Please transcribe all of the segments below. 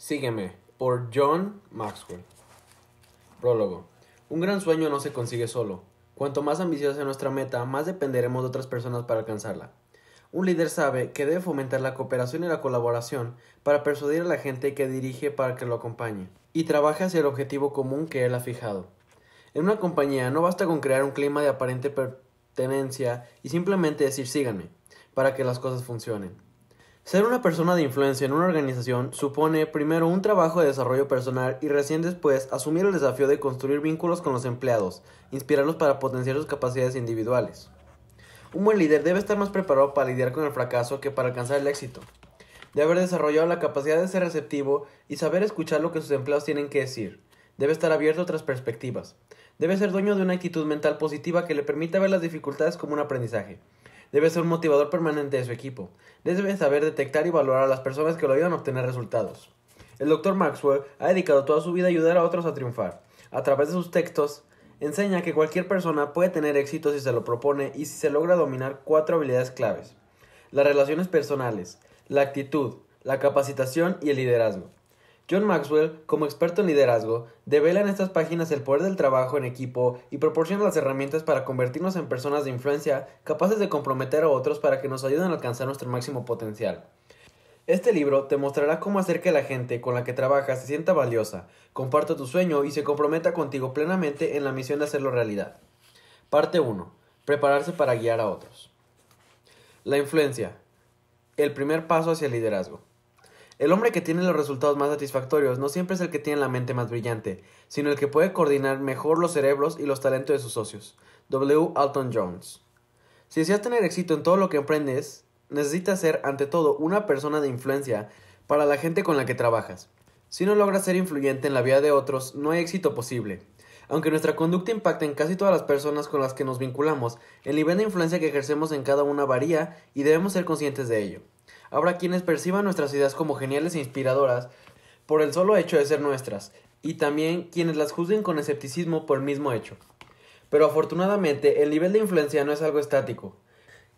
Sígueme, por John Maxwell. Prólogo. Un gran sueño no se consigue solo. Cuanto más ambiciosa sea nuestra meta, más dependeremos de otras personas para alcanzarla. Un líder sabe que debe fomentar la cooperación y la colaboración para persuadir a la gente que dirige para que lo acompañe, y trabaje hacia el objetivo común que él ha fijado. En una compañía no basta con crear un clima de aparente pertenencia y simplemente decir síganme, para que las cosas funcionen. Ser una persona de influencia en una organización supone primero un trabajo de desarrollo personal y recién después asumir el desafío de construir vínculos con los empleados, inspirarlos para potenciar sus capacidades individuales. Un buen líder debe estar más preparado para lidiar con el fracaso que para alcanzar el éxito. Debe haber desarrollado la capacidad de ser receptivo y saber escuchar lo que sus empleados tienen que decir. Debe estar abierto a otras perspectivas. Debe ser dueño de una actitud mental positiva que le permita ver las dificultades como un aprendizaje. Debe ser un motivador permanente de su equipo. Debe saber detectar y valorar a las personas que lo ayudan a obtener resultados. El Dr. Maxwell ha dedicado toda su vida a ayudar a otros a triunfar. A través de sus textos, enseña que cualquier persona puede tener éxito si se lo propone y si se logra dominar cuatro habilidades claves. Las relaciones personales, la actitud, la capacitación y el liderazgo. John Maxwell, como experto en liderazgo, devela en estas páginas el poder del trabajo en equipo y proporciona las herramientas para convertirnos en personas de influencia capaces de comprometer a otros para que nos ayuden a alcanzar nuestro máximo potencial. Este libro te mostrará cómo hacer que la gente con la que trabajas se sienta valiosa, comparta tu sueño y se comprometa contigo plenamente en la misión de hacerlo realidad. Parte 1. Prepararse para guiar a otros. La influencia. El primer paso hacia el liderazgo. El hombre que tiene los resultados más satisfactorios no siempre es el que tiene la mente más brillante, sino el que puede coordinar mejor los cerebros y los talentos de sus socios. W. Alton Jones. Si deseas tener éxito en todo lo que emprendes, necesitas ser, ante todo, una persona de influencia para la gente con la que trabajas. Si no logras ser influyente en la vida de otros, no hay éxito posible. Aunque nuestra conducta impacta en casi todas las personas con las que nos vinculamos, el nivel de influencia que ejercemos en cada una varía y debemos ser conscientes de ello. Habrá quienes perciban nuestras ideas como geniales e inspiradoras por el solo hecho de ser nuestras, y también quienes las juzguen con escepticismo por el mismo hecho. Pero afortunadamente el nivel de influencia no es algo estático.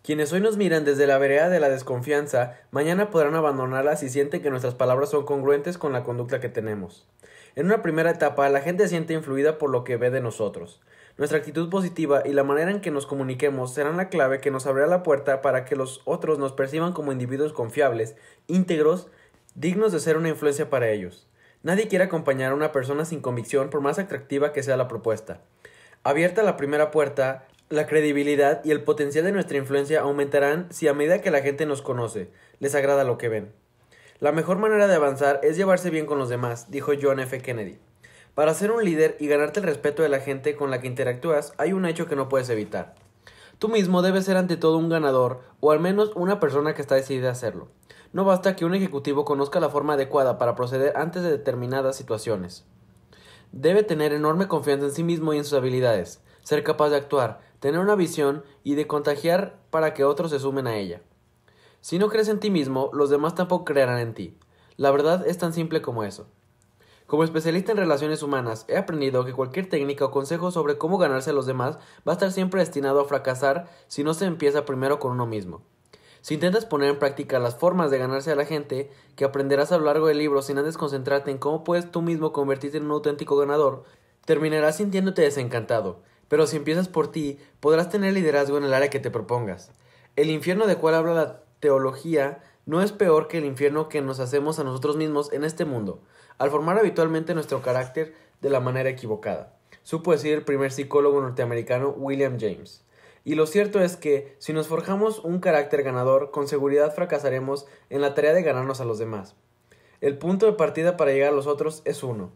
Quienes hoy nos miran desde la vereda de la desconfianza, mañana podrán abandonarla si sienten que nuestras palabras son congruentes con la conducta que tenemos. En una primera etapa, la gente siente influida por lo que ve de nosotros. Nuestra actitud positiva y la manera en que nos comuniquemos serán la clave que nos abrirá la puerta para que los otros nos perciban como individuos confiables, íntegros, dignos de ser una influencia para ellos. Nadie quiere acompañar a una persona sin convicción por más atractiva que sea la propuesta. Abierta la primera puerta, la credibilidad y el potencial de nuestra influencia aumentarán si a medida que la gente nos conoce, les agrada lo que ven. La mejor manera de avanzar es llevarse bien con los demás, dijo John F. Kennedy. Para ser un líder y ganarte el respeto de la gente con la que interactúas, hay un hecho que no puedes evitar. Tú mismo debes ser ante todo un ganador, o al menos una persona que está decidida a hacerlo. No basta que un ejecutivo conozca la forma adecuada para proceder antes de determinadas situaciones. Debe tener enorme confianza en sí mismo y en sus habilidades, ser capaz de actuar, tener una visión y de contagiar para que otros se sumen a ella. Si no crees en ti mismo, los demás tampoco creerán en ti. La verdad es tan simple como eso. Como especialista en relaciones humanas, he aprendido que cualquier técnica o consejo sobre cómo ganarse a los demás va a estar siempre destinado a fracasar si no se empieza primero con uno mismo. Si intentas poner en práctica las formas de ganarse a la gente que aprenderás a lo largo del libro sin antes concentrarte en cómo puedes tú mismo convertirte en un auténtico ganador, terminarás sintiéndote desencantado. Pero si empiezas por ti, podrás tener liderazgo en el área que te propongas. El infierno de cual habla la teología no es peor que el infierno que nos hacemos a nosotros mismos en este mundo al formar habitualmente nuestro carácter de la manera equivocada, supo decir el primer psicólogo norteamericano William James. Y lo cierto es que, si nos forjamos un carácter ganador, con seguridad fracasaremos en la tarea de ganarnos a los demás. El punto de partida para llegar a los otros es uno.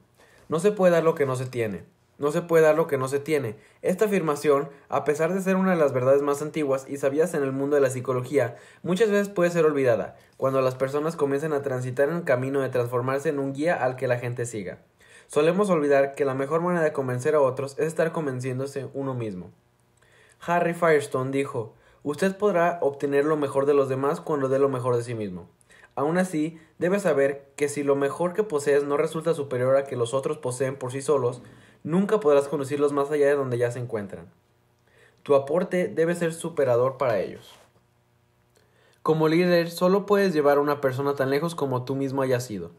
No se puede dar lo que no se tiene. No se puede dar lo que no se tiene. Esta afirmación, a pesar de ser una de las verdades más antiguas y sabias en el mundo de la psicología, muchas veces puede ser olvidada, cuando las personas comienzan a transitar en el camino de transformarse en un guía al que la gente siga. Solemos olvidar que la mejor manera de convencer a otros es estar convenciéndose uno mismo. Harry Firestone dijo, Usted podrá obtener lo mejor de los demás cuando dé lo mejor de sí mismo. Aún así, debe saber que si lo mejor que posees no resulta superior a que los otros poseen por sí solos, nunca podrás conducirlos más allá de donde ya se encuentran. Tu aporte debe ser superador para ellos. Como líder, solo puedes llevar a una persona tan lejos como tú mismo hayas sido.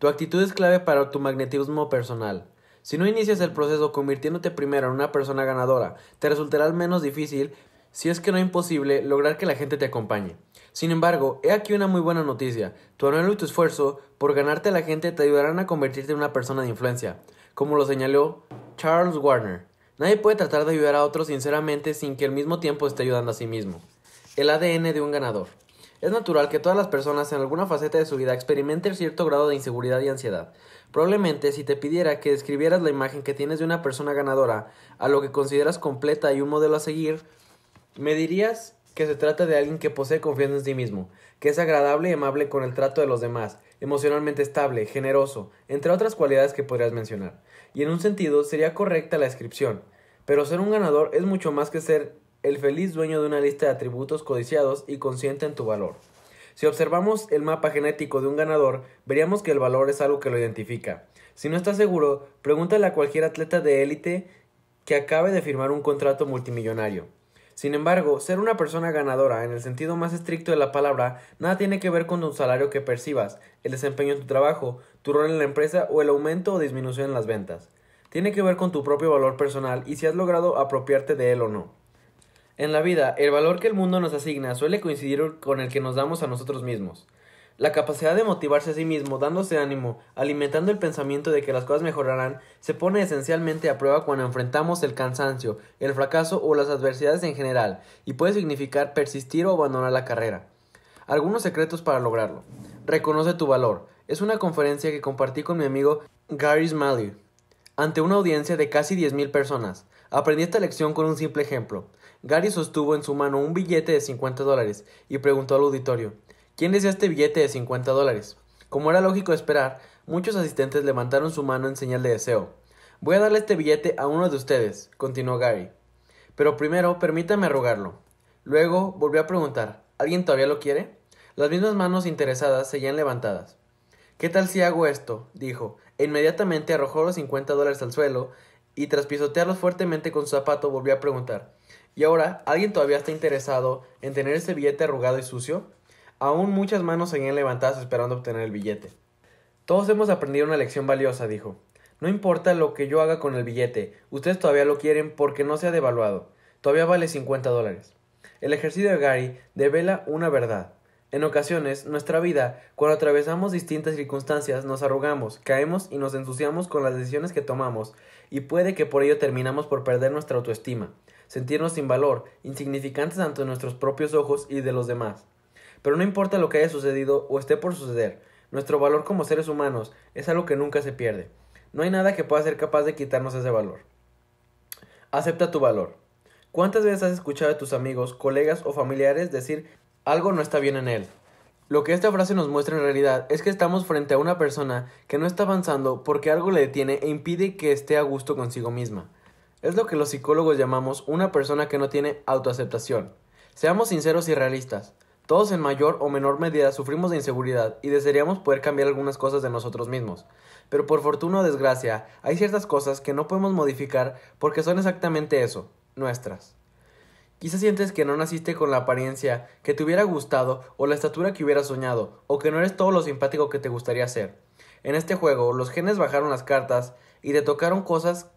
Tu actitud es clave para tu magnetismo personal. Si no inicias el proceso convirtiéndote primero en una persona ganadora, te resultará menos difícil, si es que no imposible, lograr que la gente te acompañe. Sin embargo, he aquí una muy buena noticia. Tu anhelo y tu esfuerzo por ganarte a la gente te ayudarán a convertirte en una persona de influencia, como lo señaló Charles Warner. Nadie puede tratar de ayudar a otros sinceramente sin que al mismo tiempo esté ayudando a sí mismo. El ADN de un ganador. Es natural que todas las personas en alguna faceta de su vida experimenten cierto grado de inseguridad y ansiedad. Probablemente si te pidiera que describieras la imagen que tienes de una persona ganadora a lo que consideras completa y un modelo a seguir, me dirías que se trata de alguien que posee confianza en sí mismo, que es agradable y amable con el trato de los demás, emocionalmente estable, generoso, entre otras cualidades que podrías mencionar. Y en un sentido sería correcta la descripción. Pero ser un ganador es mucho más que ser el feliz dueño de una lista de atributos codiciados y consciente en tu valor. Si observamos el mapa genético de un ganador, veríamos que el valor es algo que lo identifica. Si no estás seguro, pregúntale a cualquier atleta de élite que acabe de firmar un contrato multimillonario. Sin embargo, ser una persona ganadora, en el sentido más estricto de la palabra, nada tiene que ver con un salario que percibas, el desempeño en tu trabajo, tu rol en la empresa o el aumento o disminución en las ventas. Tiene que ver con tu propio valor personal y si has logrado apropiarte de él o no. En la vida, el valor que el mundo nos asigna suele coincidir con el que nos damos a nosotros mismos. La capacidad de motivarse a sí mismo, dándose ánimo, alimentando el pensamiento de que las cosas mejorarán, se pone esencialmente a prueba cuando enfrentamos el cansancio, el fracaso o las adversidades en general, y puede significar persistir o abandonar la carrera. Algunos secretos para lograrlo. Reconoce tu valor. Es una conferencia que compartí con mi amigo Gary Smalley, ante una audiencia de casi 10.000 personas. Aprendí esta lección con un simple ejemplo. Gary sostuvo en su mano un billete de 50 dólares y preguntó al auditorio ¿Quién desea este billete de 50 dólares? Como era lógico esperar, muchos asistentes levantaron su mano en señal de deseo. Voy a darle este billete a uno de ustedes, continuó Gary. Pero primero permítame rogarlo. Luego volvió a preguntar ¿Alguien todavía lo quiere? Las mismas manos interesadas seguían levantadas. ¿Qué tal si hago esto? dijo, e inmediatamente arrojó los 50 dólares al suelo y tras pisotearlos fuertemente con su zapato volvió a preguntar ¿Y ahora alguien todavía está interesado en tener ese billete arrugado y sucio? Aún muchas manos seguían levantadas esperando obtener el billete. Todos hemos aprendido una lección valiosa, dijo. No importa lo que yo haga con el billete, ustedes todavía lo quieren porque no se ha devaluado. Todavía vale 50 dólares. El ejercicio de Gary devela una verdad. En ocasiones, nuestra vida, cuando atravesamos distintas circunstancias, nos arrugamos, caemos y nos ensuciamos con las decisiones que tomamos, y puede que por ello terminamos por perder nuestra autoestima sentirnos sin valor, insignificantes ante nuestros propios ojos y de los demás. Pero no importa lo que haya sucedido o esté por suceder, nuestro valor como seres humanos es algo que nunca se pierde. No hay nada que pueda ser capaz de quitarnos ese valor. Acepta tu valor. ¿Cuántas veces has escuchado a tus amigos, colegas o familiares decir algo no está bien en él? Lo que esta frase nos muestra en realidad es que estamos frente a una persona que no está avanzando porque algo le detiene e impide que esté a gusto consigo misma. Es lo que los psicólogos llamamos una persona que no tiene autoaceptación. Seamos sinceros y realistas. Todos en mayor o menor medida sufrimos de inseguridad y desearíamos poder cambiar algunas cosas de nosotros mismos. Pero por fortuna o desgracia, hay ciertas cosas que no podemos modificar porque son exactamente eso, nuestras. Quizás sientes que no naciste con la apariencia que te hubiera gustado o la estatura que hubieras soñado, o que no eres todo lo simpático que te gustaría ser. En este juego, los genes bajaron las cartas y te tocaron cosas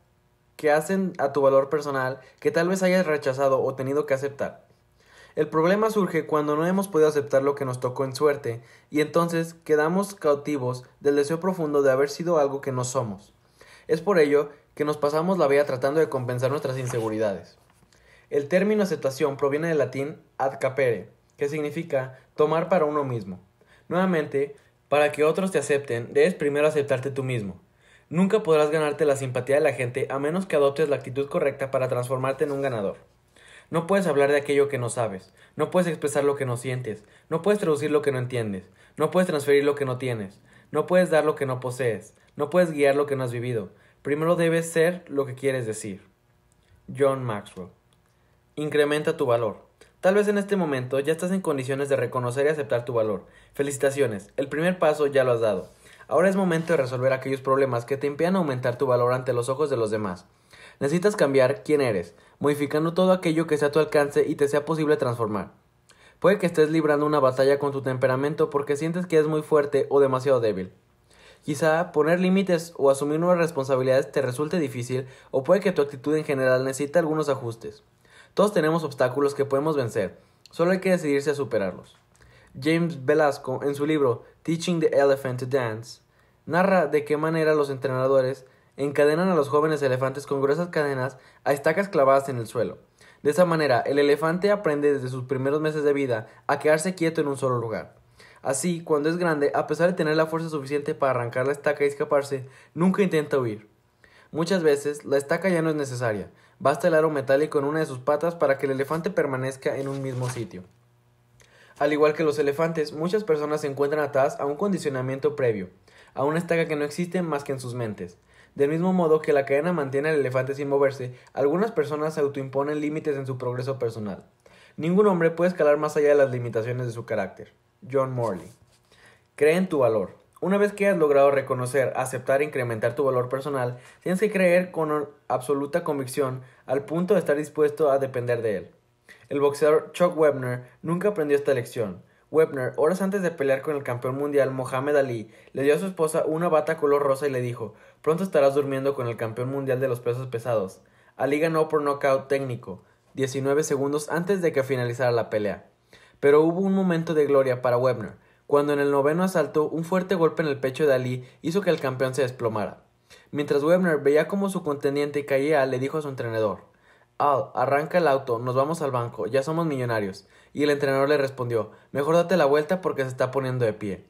que hacen a tu valor personal que tal vez hayas rechazado o tenido que aceptar. El problema surge cuando no hemos podido aceptar lo que nos tocó en suerte y entonces quedamos cautivos del deseo profundo de haber sido algo que no somos. Es por ello que nos pasamos la vida tratando de compensar nuestras inseguridades. El término aceptación proviene del latín ad capere, que significa tomar para uno mismo. Nuevamente, para que otros te acepten, debes primero aceptarte tú mismo. Nunca podrás ganarte la simpatía de la gente a menos que adoptes la actitud correcta para transformarte en un ganador. No puedes hablar de aquello que no sabes, no puedes expresar lo que no sientes, no puedes traducir lo que no entiendes, no puedes transferir lo que no tienes, no puedes dar lo que no posees, no puedes guiar lo que no has vivido. Primero debes ser lo que quieres decir. John Maxwell. Incrementa tu valor. Tal vez en este momento ya estás en condiciones de reconocer y aceptar tu valor. Felicitaciones, el primer paso ya lo has dado. Ahora es momento de resolver aquellos problemas que te impidan aumentar tu valor ante los ojos de los demás. Necesitas cambiar quién eres, modificando todo aquello que sea a tu alcance y te sea posible transformar. Puede que estés librando una batalla con tu temperamento porque sientes que es muy fuerte o demasiado débil. Quizá poner límites o asumir nuevas responsabilidades te resulte difícil o puede que tu actitud en general necesite algunos ajustes. Todos tenemos obstáculos que podemos vencer, solo hay que decidirse a superarlos. James Velasco, en su libro Teaching the Elephant to Dance, narra de qué manera los entrenadores encadenan a los jóvenes elefantes con gruesas cadenas a estacas clavadas en el suelo. De esa manera, el elefante aprende desde sus primeros meses de vida a quedarse quieto en un solo lugar. Así, cuando es grande, a pesar de tener la fuerza suficiente para arrancar la estaca y escaparse, nunca intenta huir. Muchas veces, la estaca ya no es necesaria, basta el aro metálico en una de sus patas para que el elefante permanezca en un mismo sitio. Al igual que los elefantes, muchas personas se encuentran atadas a un condicionamiento previo, a una estaca que no existe más que en sus mentes. Del mismo modo que la cadena mantiene al elefante sin moverse, algunas personas autoimponen límites en su progreso personal. Ningún hombre puede escalar más allá de las limitaciones de su carácter. John Morley. Cree en tu valor. Una vez que has logrado reconocer, aceptar e incrementar tu valor personal, tienes que creer con absoluta convicción al punto de estar dispuesto a depender de él. El boxeador Chuck Webner nunca aprendió esta lección. Webner, horas antes de pelear con el campeón mundial Mohamed Ali, le dio a su esposa una bata color rosa y le dijo, pronto estarás durmiendo con el campeón mundial de los pesos pesados. Ali ganó por nocaut técnico, 19 segundos antes de que finalizara la pelea. Pero hubo un momento de gloria para Webner, cuando en el noveno asalto un fuerte golpe en el pecho de Ali hizo que el campeón se desplomara. Mientras Webner veía cómo su contendiente caía, le dijo a su entrenador Al, arranca el auto, nos vamos al banco, ya somos millonarios. Y el entrenador le respondió Mejor date la vuelta porque se está poniendo de pie.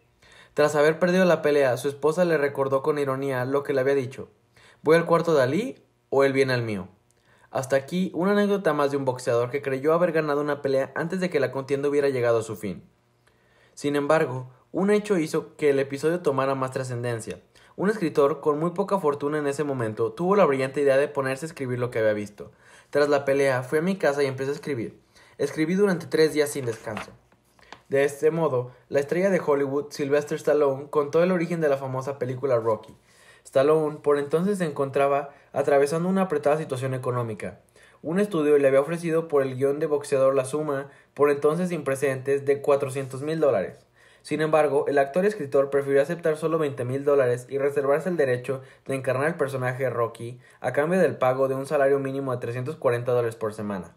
Tras haber perdido la pelea, su esposa le recordó con ironía lo que le había dicho ¿Voy al cuarto de Ali o él viene al mío? Hasta aquí una anécdota más de un boxeador que creyó haber ganado una pelea antes de que la contienda hubiera llegado a su fin. Sin embargo, un hecho hizo que el episodio tomara más trascendencia. Un escritor con muy poca fortuna en ese momento tuvo la brillante idea de ponerse a escribir lo que había visto. Tras la pelea, fui a mi casa y empecé a escribir. Escribí durante tres días sin descanso. De este modo, la estrella de Hollywood, Sylvester Stallone, contó el origen de la famosa película Rocky. Stallone por entonces se encontraba atravesando una apretada situación económica. Un estudio le había ofrecido por el guion de boxeador la suma, por entonces sin precedentes, de 400 mil dólares. Sin embargo, el actor y escritor prefirió aceptar solo 20 mil dólares y reservarse el derecho de encarnar el personaje Rocky a cambio del pago de un salario mínimo de 340 dólares por semana.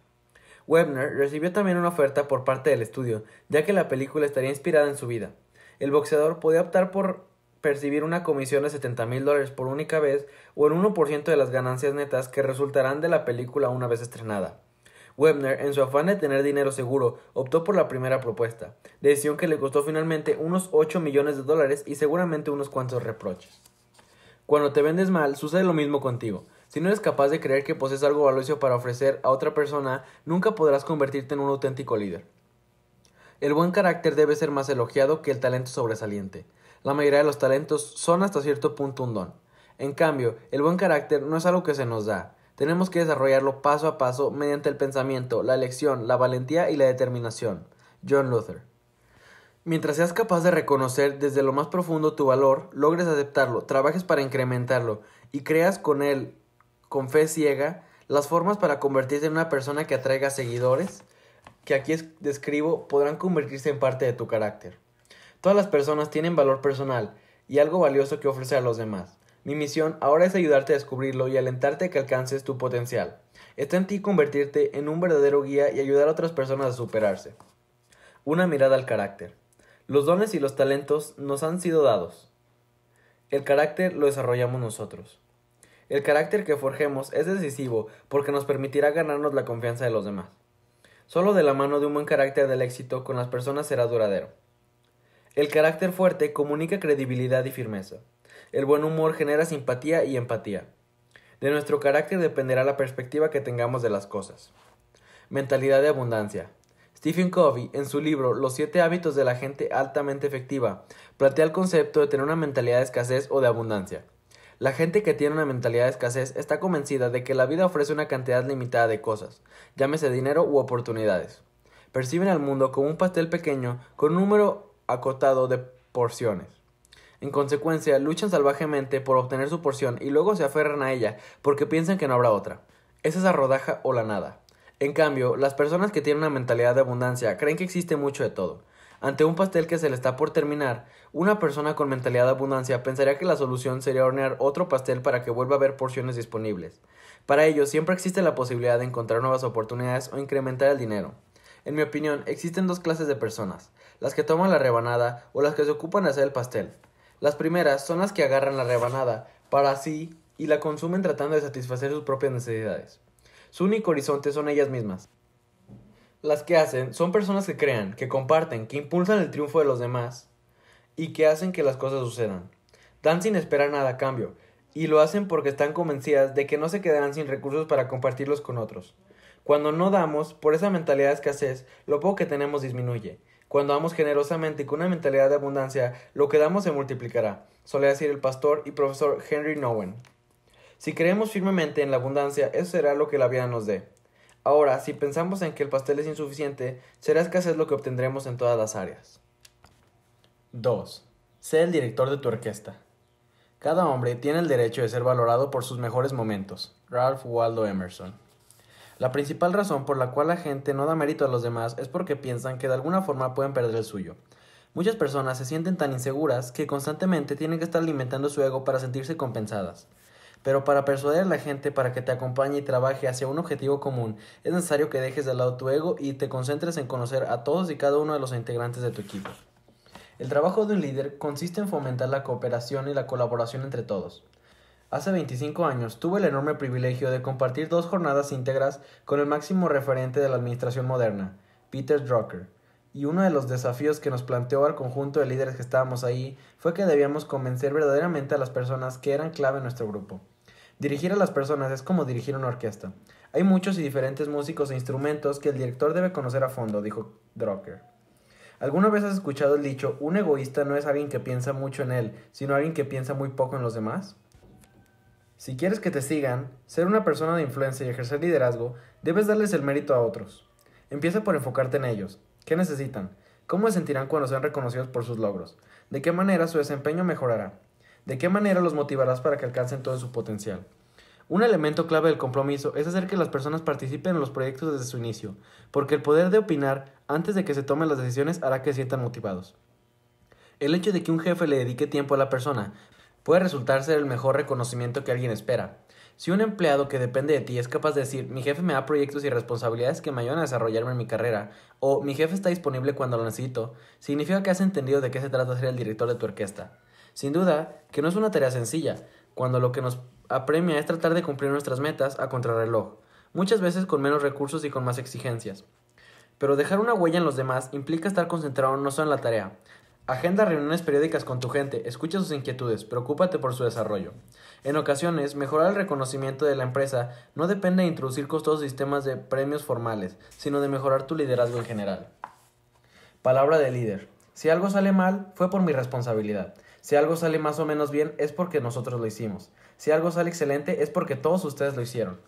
Webner recibió también una oferta por parte del estudio, ya que la película estaría inspirada en su vida. El boxeador podía optar por percibir una comisión de 70 mil dólares por única vez o el 1% de las ganancias netas que resultarán de la película una vez estrenada. Webner, en su afán de tener dinero seguro, optó por la primera propuesta, decisión que le costó finalmente unos 8 millones de dólares y seguramente unos cuantos reproches. Cuando te vendes mal, sucede lo mismo contigo. Si no eres capaz de creer que posees algo valioso para ofrecer a otra persona, nunca podrás convertirte en un auténtico líder. El buen carácter debe ser más elogiado que el talento sobresaliente. La mayoría de los talentos son hasta cierto punto un don. En cambio, el buen carácter no es algo que se nos da. Tenemos que desarrollarlo paso a paso mediante el pensamiento, la elección, la valentía y la determinación. John Luther. Mientras seas capaz de reconocer desde lo más profundo tu valor, logres aceptarlo, trabajes para incrementarlo y creas con él, con fe ciega, las formas para convertirte en una persona que atraiga seguidores, que aquí describo, podrán convertirse en parte de tu carácter. Todas las personas tienen valor personal y algo valioso que ofrecer a los demás. Mi misión ahora es ayudarte a descubrirlo y alentarte a que alcances tu potencial. Está en ti convertirte en un verdadero guía y ayudar a otras personas a superarse. Una mirada al carácter. Los dones y los talentos nos han sido dados. El carácter lo desarrollamos nosotros. El carácter que forjemos es decisivo porque nos permitirá ganarnos la confianza de los demás. Solo de la mano de un buen carácter del éxito con las personas será duradero. El carácter fuerte comunica credibilidad y firmeza. El buen humor genera simpatía y empatía. De nuestro carácter dependerá la perspectiva que tengamos de las cosas. Mentalidad de abundancia. Stephen Covey, en su libro Los siete hábitos de la gente altamente efectiva, plantea el concepto de tener una mentalidad de escasez o de abundancia. La gente que tiene una mentalidad de escasez está convencida de que la vida ofrece una cantidad limitada de cosas, llámese dinero u oportunidades. Perciben al mundo como un pastel pequeño con un número acotado de porciones. En consecuencia, luchan salvajemente por obtener su porción y luego se aferran a ella porque piensan que no habrá otra. Es esa rodaja o la nada. En cambio, las personas que tienen una mentalidad de abundancia creen que existe mucho de todo. Ante un pastel que se le está por terminar, una persona con mentalidad de abundancia pensaría que la solución sería hornear otro pastel para que vuelva a haber porciones disponibles. Para ello, siempre existe la posibilidad de encontrar nuevas oportunidades o incrementar el dinero. En mi opinión, existen dos clases de personas, las que toman la rebanada o las que se ocupan de hacer el pastel. Las primeras son las que agarran la rebanada para sí y la consumen tratando de satisfacer sus propias necesidades. Su único horizonte son ellas mismas. Las que hacen son personas que crean, que comparten, que impulsan el triunfo de los demás y que hacen que las cosas sucedan. Dan sin esperar nada a cambio, y lo hacen porque están convencidas de que no se quedarán sin recursos para compartirlos con otros. Cuando no damos, por esa mentalidad de escasez, lo poco que tenemos disminuye. Cuando damos generosamente y con una mentalidad de abundancia, lo que damos se multiplicará, solía decir el pastor y profesor Henry Nowen. Si creemos firmemente en la abundancia, eso será lo que la vida nos dé. Ahora, si pensamos en que el pastel es insuficiente, será escasez lo que obtendremos en todas las áreas. 2. Sé el director de tu orquesta. Cada hombre tiene el derecho de ser valorado por sus mejores momentos. Ralph Waldo Emerson. La principal razón por la cual la gente no da mérito a los demás es porque piensan que de alguna forma pueden perder el suyo. Muchas personas se sienten tan inseguras que constantemente tienen que estar alimentando su ego para sentirse compensadas. Pero para persuadir a la gente para que te acompañe y trabaje hacia un objetivo común, es necesario que dejes de lado tu ego y te concentres en conocer a todos y cada uno de los integrantes de tu equipo. El trabajo de un líder consiste en fomentar la cooperación y la colaboración entre todos. Hace 25 años tuve el enorme privilegio de compartir dos jornadas íntegras con el máximo referente de la administración moderna, Peter Drucker, y uno de los desafíos que nos planteó al conjunto de líderes que estábamos ahí fue que debíamos convencer verdaderamente a las personas que eran clave en nuestro grupo. Dirigir a las personas es como dirigir una orquesta. Hay muchos y diferentes músicos e instrumentos que el director debe conocer a fondo, dijo Drucker. ¿Alguna vez has escuchado el dicho, un egoísta no es alguien que piensa mucho en él, sino alguien que piensa muy poco en los demás? Si quieres que te sigan, ser una persona de influencia y ejercer liderazgo, debes darles el mérito a otros. Empieza por enfocarte en ellos. ¿Qué necesitan? ¿Cómo se sentirán cuando sean reconocidos por sus logros? ¿De qué manera su desempeño mejorará? ¿De qué manera los motivarás para que alcancen todo su potencial? Un elemento clave del compromiso es hacer que las personas participen en los proyectos desde su inicio, porque el poder de opinar antes de que se tomen las decisiones hará que se sientan motivados. El hecho de que un jefe le dedique tiempo a la persona puede resultar ser el mejor reconocimiento que alguien espera. Si un empleado que depende de ti es capaz de decir mi jefe me da proyectos y responsabilidades que me ayudan a desarrollarme en mi carrera, o mi jefe está disponible cuando lo necesito, significa que has entendido de qué se trata ser el director de tu orquesta. Sin duda, que no es una tarea sencilla, cuando lo que nos apremia es tratar de cumplir nuestras metas a contrarreloj, muchas veces con menos recursos y con más exigencias. Pero dejar una huella en los demás implica estar concentrado no solo en la tarea, Agenda reuniones periódicas con tu gente, escucha sus inquietudes, preocúpate por su desarrollo. En ocasiones, mejorar el reconocimiento de la empresa no depende de introducir costosos sistemas de premios formales, sino de mejorar tu liderazgo en general. Palabra de líder. Si algo sale mal, fue por mi responsabilidad. Si algo sale más o menos bien, es porque nosotros lo hicimos. Si algo sale excelente, es porque todos ustedes lo hicieron.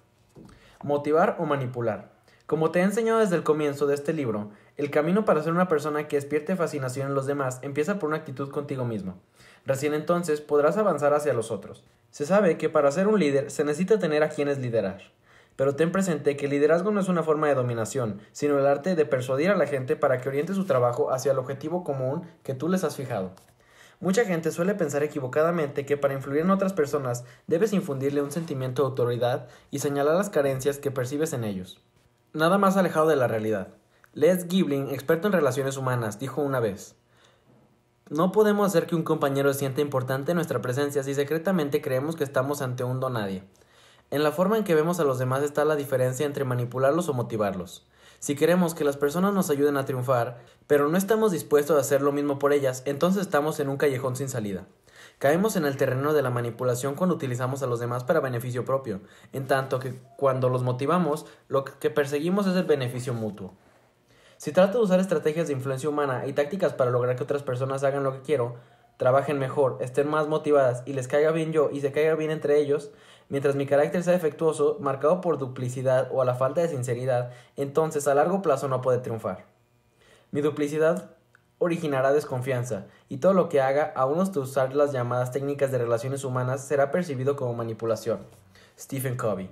Motivar o manipular. Como te he enseñado desde el comienzo de este libro, el camino para ser una persona que despierte fascinación en los demás empieza por una actitud contigo mismo. Recién entonces podrás avanzar hacia los otros. Se sabe que para ser un líder se necesita tener a quienes liderar. Pero ten presente que el liderazgo no es una forma de dominación, sino el arte de persuadir a la gente para que oriente su trabajo hacia el objetivo común que tú les has fijado. Mucha gente suele pensar equivocadamente que para influir en otras personas debes infundirle un sentimiento de autoridad y señalar las carencias que percibes en ellos. Nada más alejado de la realidad. Les Gibling, experto en relaciones humanas, dijo una vez, No podemos hacer que un compañero sienta importante nuestra presencia si secretamente creemos que estamos ante un don nadie. En la forma en que vemos a los demás está la diferencia entre manipularlos o motivarlos. Si queremos que las personas nos ayuden a triunfar, pero no estamos dispuestos a hacer lo mismo por ellas, entonces estamos en un callejón sin salida. Caemos en el terreno de la manipulación cuando utilizamos a los demás para beneficio propio, en tanto que cuando los motivamos, lo que perseguimos es el beneficio mutuo. Si trato de usar estrategias de influencia humana y tácticas para lograr que otras personas hagan lo que quiero, trabajen mejor, estén más motivadas y les caiga bien yo y se caiga bien entre ellos, mientras mi carácter sea defectuoso, marcado por duplicidad o a la falta de sinceridad, entonces a largo plazo no puede triunfar. Mi duplicidad originará desconfianza, y todo lo que haga, aun de usar las llamadas técnicas de relaciones humanas, será percibido como manipulación. Stephen Covey.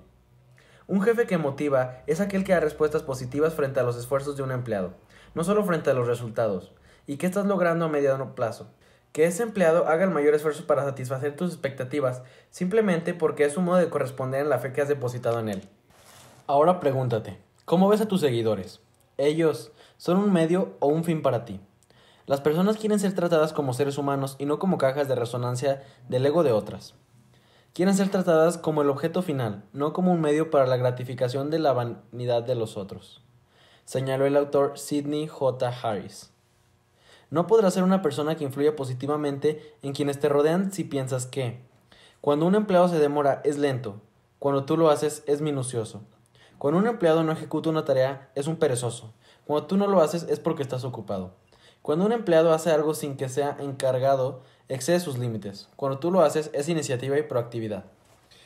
Un jefe que motiva es aquel que da respuestas positivas frente a los esfuerzos de un empleado, no solo frente a los resultados. y qué estás logrando a mediano plazo. Que ese empleado haga el mayor esfuerzo para satisfacer tus expectativas simplemente porque es un modo de corresponder en la fe que has depositado en él. Ahora pregúntate, ¿cómo ves a tus seguidores? ¿Ellos son un medio o un fin para ti? Las personas quieren ser tratadas como seres humanos y no como cajas de resonancia del ego de otras. Quieren ser tratadas como el objeto final, no como un medio para la gratificación de la vanidad de los otros, señaló el autor Sidney J. Harris. No podrás ser una persona que influya positivamente en quienes te rodean si piensas que, cuando un empleado se demora, es lento, cuando tú lo haces, es minucioso. Cuando un empleado no ejecuta una tarea, es un perezoso. Cuando tú no lo haces, es porque estás ocupado. Cuando un empleado hace algo sin que sea encargado, excede sus límites. Cuando tú lo haces, es iniciativa y proactividad.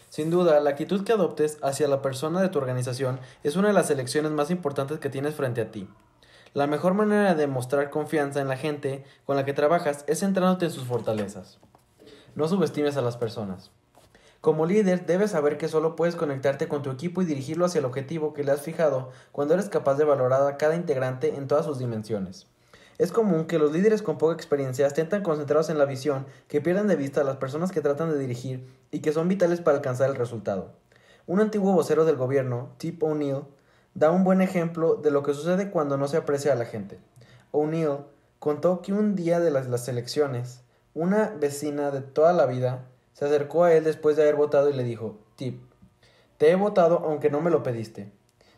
Sin duda, la actitud que adoptes hacia la persona de tu organización es una de las elecciones más importantes que tienes frente a ti. La mejor manera de mostrar confianza en la gente con la que trabajas es centrándote en sus fortalezas. No subestimes a las personas. Como líder, debes saber que solo puedes conectarte con tu equipo y dirigirlo hacia el objetivo que le has fijado cuando eres capaz de valorar a cada integrante en todas sus dimensiones. Es común que los líderes con poca experiencia estén tan concentrados en la visión que pierdan de vista a las personas que tratan de dirigir y que son vitales para alcanzar el resultado. Un antiguo vocero del gobierno, Tip O'Neill, da un buen ejemplo de lo que sucede cuando no se aprecia a la gente. O'Neill contó que un día de las, elecciones, una vecina de toda la vida se acercó a él después de haber votado y le dijo, Tip, te he votado aunque no me lo pediste.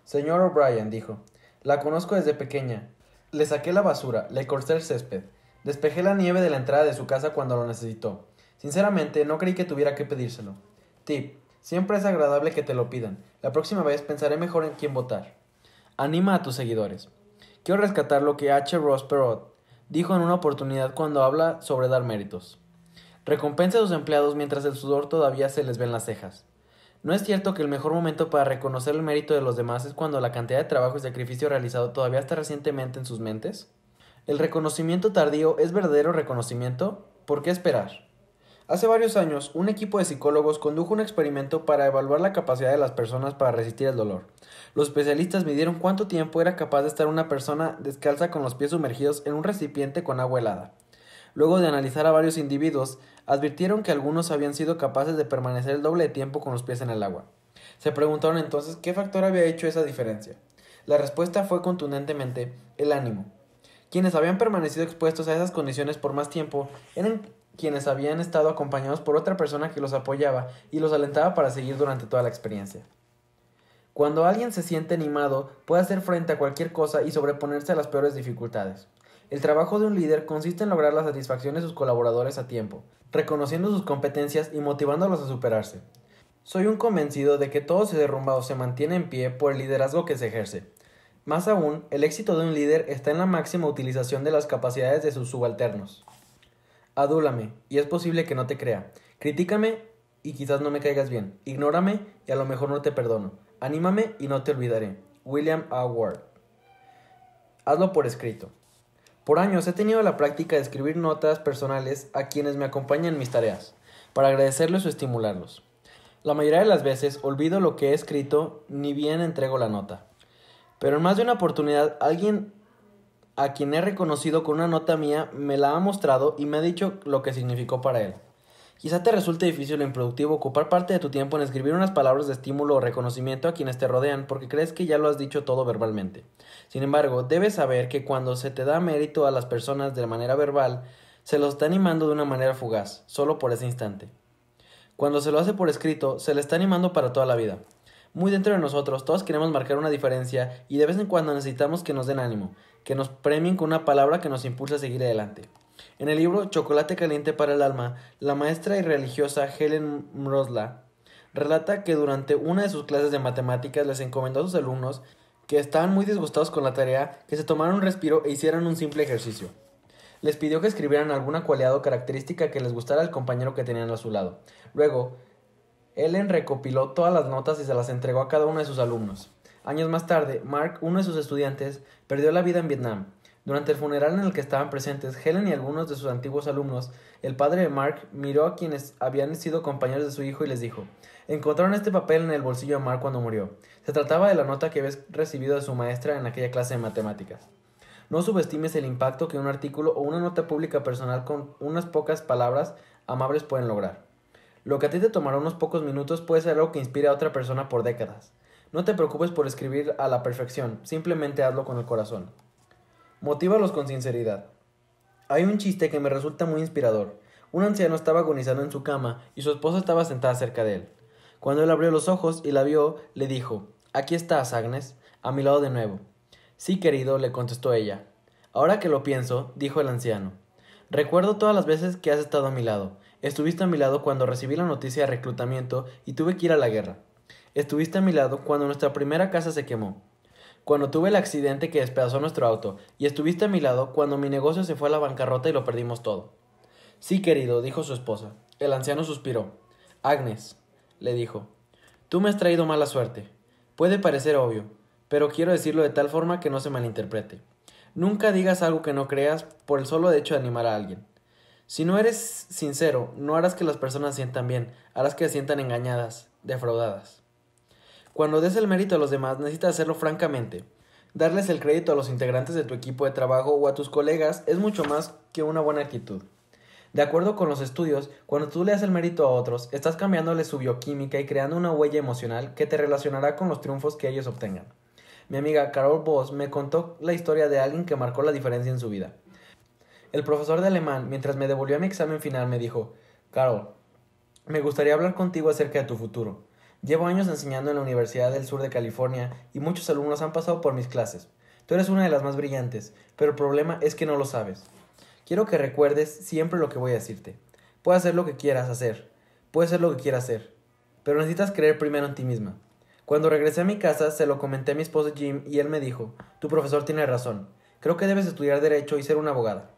Señor O'Brien, dijo, la conozco desde pequeña le saqué la basura, le corté el césped, despejé la nieve de la entrada de su casa cuando lo necesitó. Sinceramente, no creí que tuviera que pedírselo. Tip, siempre es agradable que te lo pidan. La próxima vez pensaré mejor en quién votar. Anima a tus seguidores. Quiero rescatar lo que H. Ross Perot dijo en una oportunidad cuando habla sobre dar méritos. Recompensa a sus empleados mientras el sudor todavía se les ve en las cejas. ¿No es cierto que el mejor momento para reconocer el mérito de los demás es cuando la cantidad de trabajo y sacrificio realizado todavía está recientemente en sus mentes? ¿El reconocimiento tardío es verdadero reconocimiento? ¿Por qué esperar? Hace varios años, un equipo de psicólogos condujo un experimento para evaluar la capacidad de las personas para resistir el dolor. Los especialistas midieron cuánto tiempo era capaz de estar una persona descalza con los pies sumergidos en un recipiente con agua helada. Luego de analizar a varios individuos, advirtieron que algunos habían sido capaces de permanecer el doble de tiempo con los pies en el agua. Se preguntaron entonces qué factor había hecho esa diferencia. La respuesta fue contundentemente el ánimo. Quienes habían permanecido expuestos a esas condiciones por más tiempo eran quienes habían estado acompañados por otra persona que los apoyaba y los alentaba para seguir durante toda la experiencia. Cuando alguien se siente animado, puede hacer frente a cualquier cosa y sobreponerse a las peores dificultades. El trabajo de un líder consiste en lograr la satisfacción de sus colaboradores a tiempo, reconociendo sus competencias y motivándolos a superarse. Soy un convencido de que todo se derrumba o se mantiene en pie por el liderazgo que se ejerce. Más aún, el éxito de un líder está en la máxima utilización de las capacidades de sus subalternos. Adúlame, y es posible que no te crea. Critícame y quizás no me caigas bien. Ignórame y a lo mejor no te perdono. Anímame y no te olvidaré. William A. Ward. Hazlo por escrito. Por años he tenido la práctica de escribir notas personales a quienes me acompañan en mis tareas, para agradecerles o estimularlos. La mayoría de las veces olvido lo que he escrito ni bien entrego la nota. Pero en más de una oportunidad alguien a quien he reconocido con una nota mía me la ha mostrado y me ha dicho lo que significó para él. Quizá te resulte difícil o improductivo ocupar parte de tu tiempo en escribir unas palabras de estímulo o reconocimiento a quienes te rodean porque crees que ya lo has dicho todo verbalmente. Sin embargo, debes saber que cuando se te da mérito a las personas de manera verbal, se los está animando de una manera fugaz, solo por ese instante. Cuando se lo hace por escrito, se le está animando para toda la vida. Muy dentro de nosotros, todos queremos marcar una diferencia y de vez en cuando necesitamos que nos den ánimo, que nos premien con una palabra que nos impulse a seguir adelante. En el libro Chocolate Caliente para el Alma, la maestra y religiosa Helen Mrosla relata que durante una de sus clases de matemáticas les encomendó a sus alumnos que estaban muy disgustados con la tarea que se tomaran un respiro e hicieran un simple ejercicio. Les pidió que escribieran alguna cualidad o característica que les gustara al compañero que tenían a su lado. Luego, Helen recopiló todas las notas y se las entregó a cada uno de sus alumnos. Años más tarde, Mark, uno de sus estudiantes, perdió la vida en Vietnam durante el funeral en el que estaban presentes Helen y algunos de sus antiguos alumnos, el padre de Mark miró a quienes habían sido compañeros de su hijo y les dijo Encontraron este papel en el bolsillo de Mark cuando murió. Se trataba de la nota que había recibido de su maestra en aquella clase de matemáticas. No subestimes el impacto que un artículo o una nota pública personal con unas pocas palabras amables pueden lograr. Lo que a ti te tomará unos pocos minutos puede ser algo que inspire a otra persona por décadas. No te preocupes por escribir a la perfección, simplemente hazlo con el corazón. Motívalos con sinceridad. Hay un chiste que me resulta muy inspirador. Un anciano estaba agonizando en su cama y su esposa estaba sentada cerca de él. Cuando él abrió los ojos y la vio, le dijo Aquí estás, Agnes, a mi lado de nuevo. Sí, querido, le contestó ella. Ahora que lo pienso, dijo el anciano. Recuerdo todas las veces que has estado a mi lado. Estuviste a mi lado cuando recibí la noticia de reclutamiento y tuve que ir a la guerra. Estuviste a mi lado cuando nuestra primera casa se quemó. Cuando tuve el accidente que despedazó nuestro auto. Y estuviste a mi lado cuando mi negocio se fue a la bancarrota y lo perdimos todo. Sí, querido, dijo su esposa. El anciano suspiró. Agnes, le dijo, tú me has traído mala suerte. Puede parecer obvio, pero quiero decirlo de tal forma que no se malinterprete. Nunca digas algo que no creas por el solo hecho de animar a alguien. Si no eres sincero, no harás que las personas sientan bien, harás que se sientan engañadas, defraudadas. Cuando des el mérito a los demás, necesitas hacerlo francamente. Darles el crédito a los integrantes de tu equipo de trabajo o a tus colegas es mucho más que una buena actitud. De acuerdo con los estudios, cuando tú le das el mérito a otros, estás cambiándole su bioquímica y creando una huella emocional que te relacionará con los triunfos que ellos obtengan. Mi amiga Carol Voss me contó la historia de alguien que marcó la diferencia en su vida. El profesor de alemán, mientras me devolvió mi examen final, me dijo, Carol, me gustaría hablar contigo acerca de tu futuro. Llevo años enseñando en la Universidad del Sur de California y muchos alumnos han pasado por mis clases. Tú eres una de las más brillantes, pero el problema es que no lo sabes. Quiero que recuerdes siempre lo que voy a decirte. Puedes hacer lo que quieras hacer, puedes hacer lo que quieras hacer, pero necesitas creer primero en ti misma. Cuando regresé a mi casa, se lo comenté a mi esposo Jim y él me dijo, tu profesor tiene razón, creo que debes estudiar derecho y ser una abogada.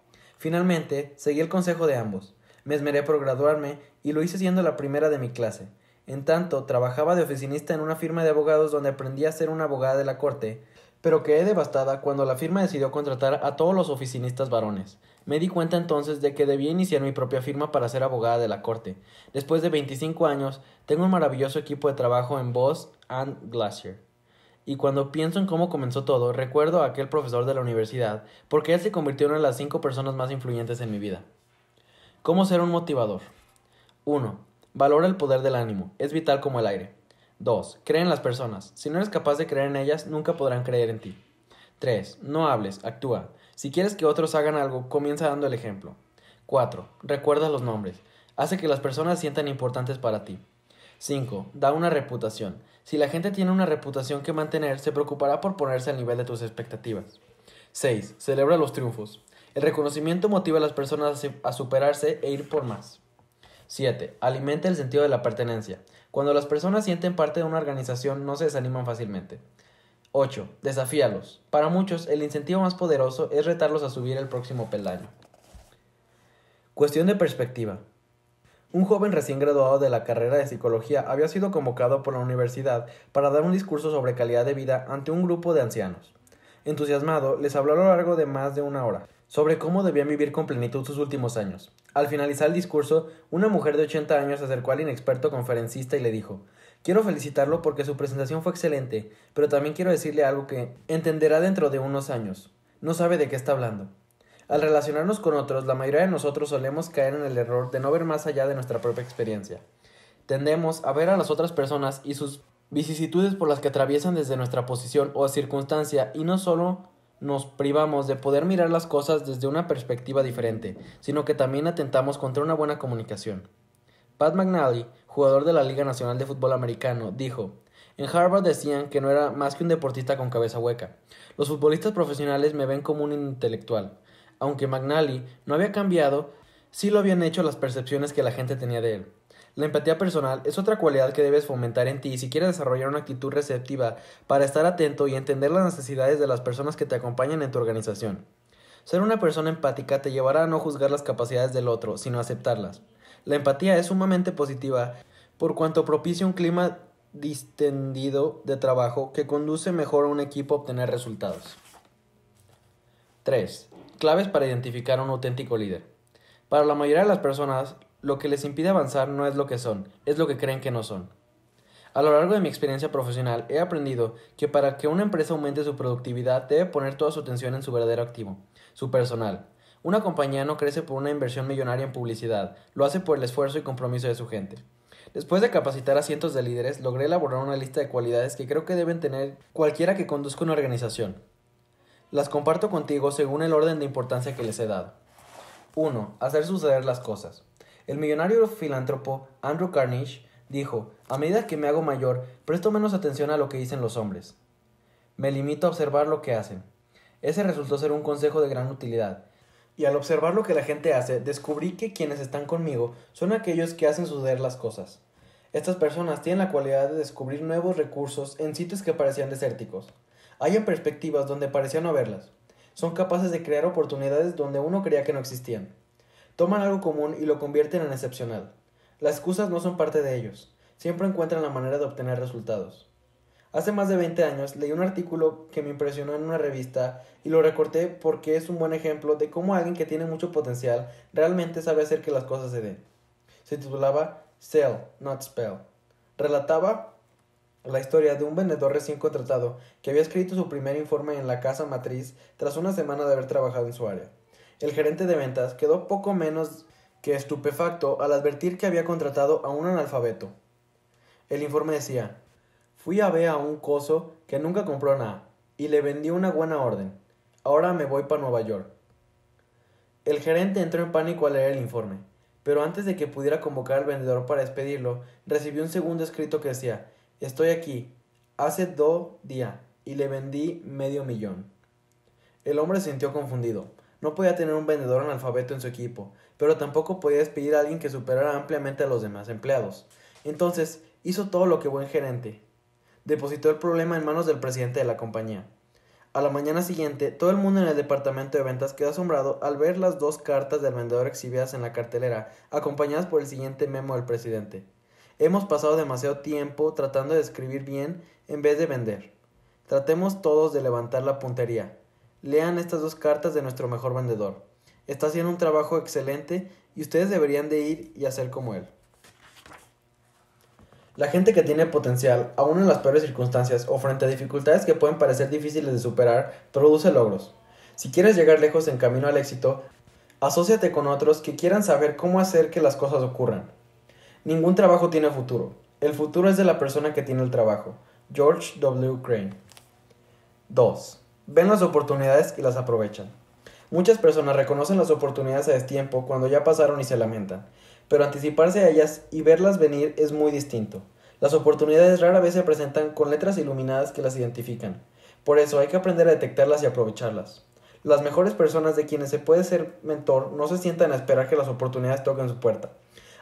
Finalmente, seguí el consejo de ambos. Me esmeré por graduarme y lo hice siendo la primera de mi clase. En tanto, trabajaba de oficinista en una firma de abogados donde aprendí a ser una abogada de la corte, pero quedé devastada cuando la firma decidió contratar a todos los oficinistas varones. Me di cuenta entonces de que debía iniciar mi propia firma para ser abogada de la corte. Después de 25 años, tengo un maravilloso equipo de trabajo en Boss and Glacier. Y cuando pienso en cómo comenzó todo, recuerdo a aquel profesor de la universidad, porque él se convirtió en una de las cinco personas más influyentes en mi vida. ¿Cómo ser un motivador? 1. Valora el poder del ánimo. Es vital como el aire. 2. Cree en las personas. Si no eres capaz de creer en ellas, nunca podrán creer en ti. 3. No hables, actúa. Si quieres que otros hagan algo, comienza dando el ejemplo. 4. Recuerda los nombres. Hace que las personas sientan importantes para ti. 5. Da una reputación. Si la gente tiene una reputación que mantener, se preocupará por ponerse al nivel de tus expectativas. 6. Celebra los triunfos. El reconocimiento motiva a las personas a superarse e ir por más. 7. Alimenta el sentido de la pertenencia. Cuando las personas sienten parte de una organización, no se desaniman fácilmente. 8. Desafíalos. Para muchos, el incentivo más poderoso es retarlos a subir el próximo peldaño. Cuestión de perspectiva. Un joven recién graduado de la carrera de psicología había sido convocado por la universidad para dar un discurso sobre calidad de vida ante un grupo de ancianos. Entusiasmado, les habló a lo largo de más de una hora sobre cómo debían vivir con plenitud sus últimos años. Al finalizar el discurso, una mujer de 80 años se acercó al inexperto conferencista y le dijo Quiero felicitarlo porque su presentación fue excelente, pero también quiero decirle algo que entenderá dentro de unos años. No sabe de qué está hablando. Al relacionarnos con otros, la mayoría de nosotros solemos caer en el error de no ver más allá de nuestra propia experiencia. Tendemos a ver a las otras personas y sus vicisitudes por las que atraviesan desde nuestra posición o circunstancia y no solo nos privamos de poder mirar las cosas desde una perspectiva diferente, sino que también atentamos contra una buena comunicación. Pat McNally, jugador de la Liga Nacional de Fútbol Americano, dijo, en Harvard decían que no era más que un deportista con cabeza hueca. Los futbolistas profesionales me ven como un intelectual. Aunque McNally no había cambiado, sí lo habían hecho las percepciones que la gente tenía de él. La empatía personal es otra cualidad que debes fomentar en ti si quieres desarrollar una actitud receptiva para estar atento y entender las necesidades de las personas que te acompañan en tu organización. Ser una persona empática te llevará a no juzgar las capacidades del otro, sino aceptarlas. La empatía es sumamente positiva por cuanto propicia un clima distendido de trabajo que conduce mejor a un equipo a obtener resultados. 3. Claves para identificar a un auténtico líder. Para la mayoría de las personas, lo que les impide avanzar no es lo que son, es lo que creen que no son. A lo largo de mi experiencia profesional he aprendido que para que una empresa aumente su productividad debe poner toda su atención en su verdadero activo, su personal. Una compañía no crece por una inversión millonaria en publicidad, lo hace por el esfuerzo y compromiso de su gente. Después de capacitar a cientos de líderes, logré elaborar una lista de cualidades que creo que deben tener cualquiera que conduzca una organización. Las comparto contigo según el orden de importancia que les he dado. 1. Hacer suceder las cosas. El millonario filántropo Andrew Carnegie dijo, a medida que me hago mayor, presto menos atención a lo que dicen los hombres. Me limito a observar lo que hacen. Ese resultó ser un consejo de gran utilidad. Y al observar lo que la gente hace, descubrí que quienes están conmigo son aquellos que hacen suceder las cosas. Estas personas tienen la cualidad de descubrir nuevos recursos en sitios que parecían desérticos. Hallan perspectivas donde parecían no haberlas. Son capaces de crear oportunidades donde uno creía que no existían. Toman algo común y lo convierten en excepcional. Las excusas no son parte de ellos. Siempre encuentran la manera de obtener resultados. Hace más de 20 años leí un artículo que me impresionó en una revista y lo recorté porque es un buen ejemplo de cómo alguien que tiene mucho potencial realmente sabe hacer que las cosas se den. Se titulaba Sell, Not Spell. Relataba la historia de un vendedor recién contratado que había escrito su primer informe en la casa matriz tras una semana de haber trabajado en su área. El gerente de ventas quedó poco menos que estupefacto al advertir que había contratado a un analfabeto. El informe decía, fui a ver a un coso que nunca compró nada y le vendí una buena orden. Ahora me voy para Nueva York. El gerente entró en pánico al leer el informe, pero antes de que pudiera convocar al vendedor para despedirlo, recibió un segundo escrito que decía, estoy aquí, hace dos días, y le vendí medio millón. El hombre se sintió confundido. No podía tener un vendedor analfabeto en su equipo, pero tampoco podía despedir a alguien que superara ampliamente a los demás empleados. Entonces hizo todo lo que buen gerente. Depositó el problema en manos del presidente de la compañía. A la mañana siguiente, todo el mundo en el departamento de ventas quedó asombrado al ver las dos cartas del vendedor exhibidas en la cartelera, acompañadas por el siguiente memo del presidente. Hemos pasado demasiado tiempo tratando de escribir bien en vez de vender. Tratemos todos de levantar la puntería. Lean estas dos cartas de nuestro mejor vendedor. Está haciendo un trabajo excelente y ustedes deberían de ir y hacer como él. La gente que tiene potencial, aun en las peores circunstancias o frente a dificultades que pueden parecer difíciles de superar, produce logros. Si quieres llegar lejos en camino al éxito, asóciate con otros que quieran saber cómo hacer que las cosas ocurran. Ningún trabajo tiene futuro. El futuro es de la persona que tiene el trabajo. George W. Crane. 2. Ven las oportunidades y las aprovechan. Muchas personas reconocen las oportunidades a destiempo cuando ya pasaron y se lamentan, pero anticiparse a ellas y verlas venir es muy distinto. Las oportunidades rara vez se presentan con letras iluminadas que las identifican. Por eso hay que aprender a detectarlas y aprovecharlas. Las mejores personas de quienes se puede ser mentor no se sientan a esperar que las oportunidades toquen su puerta.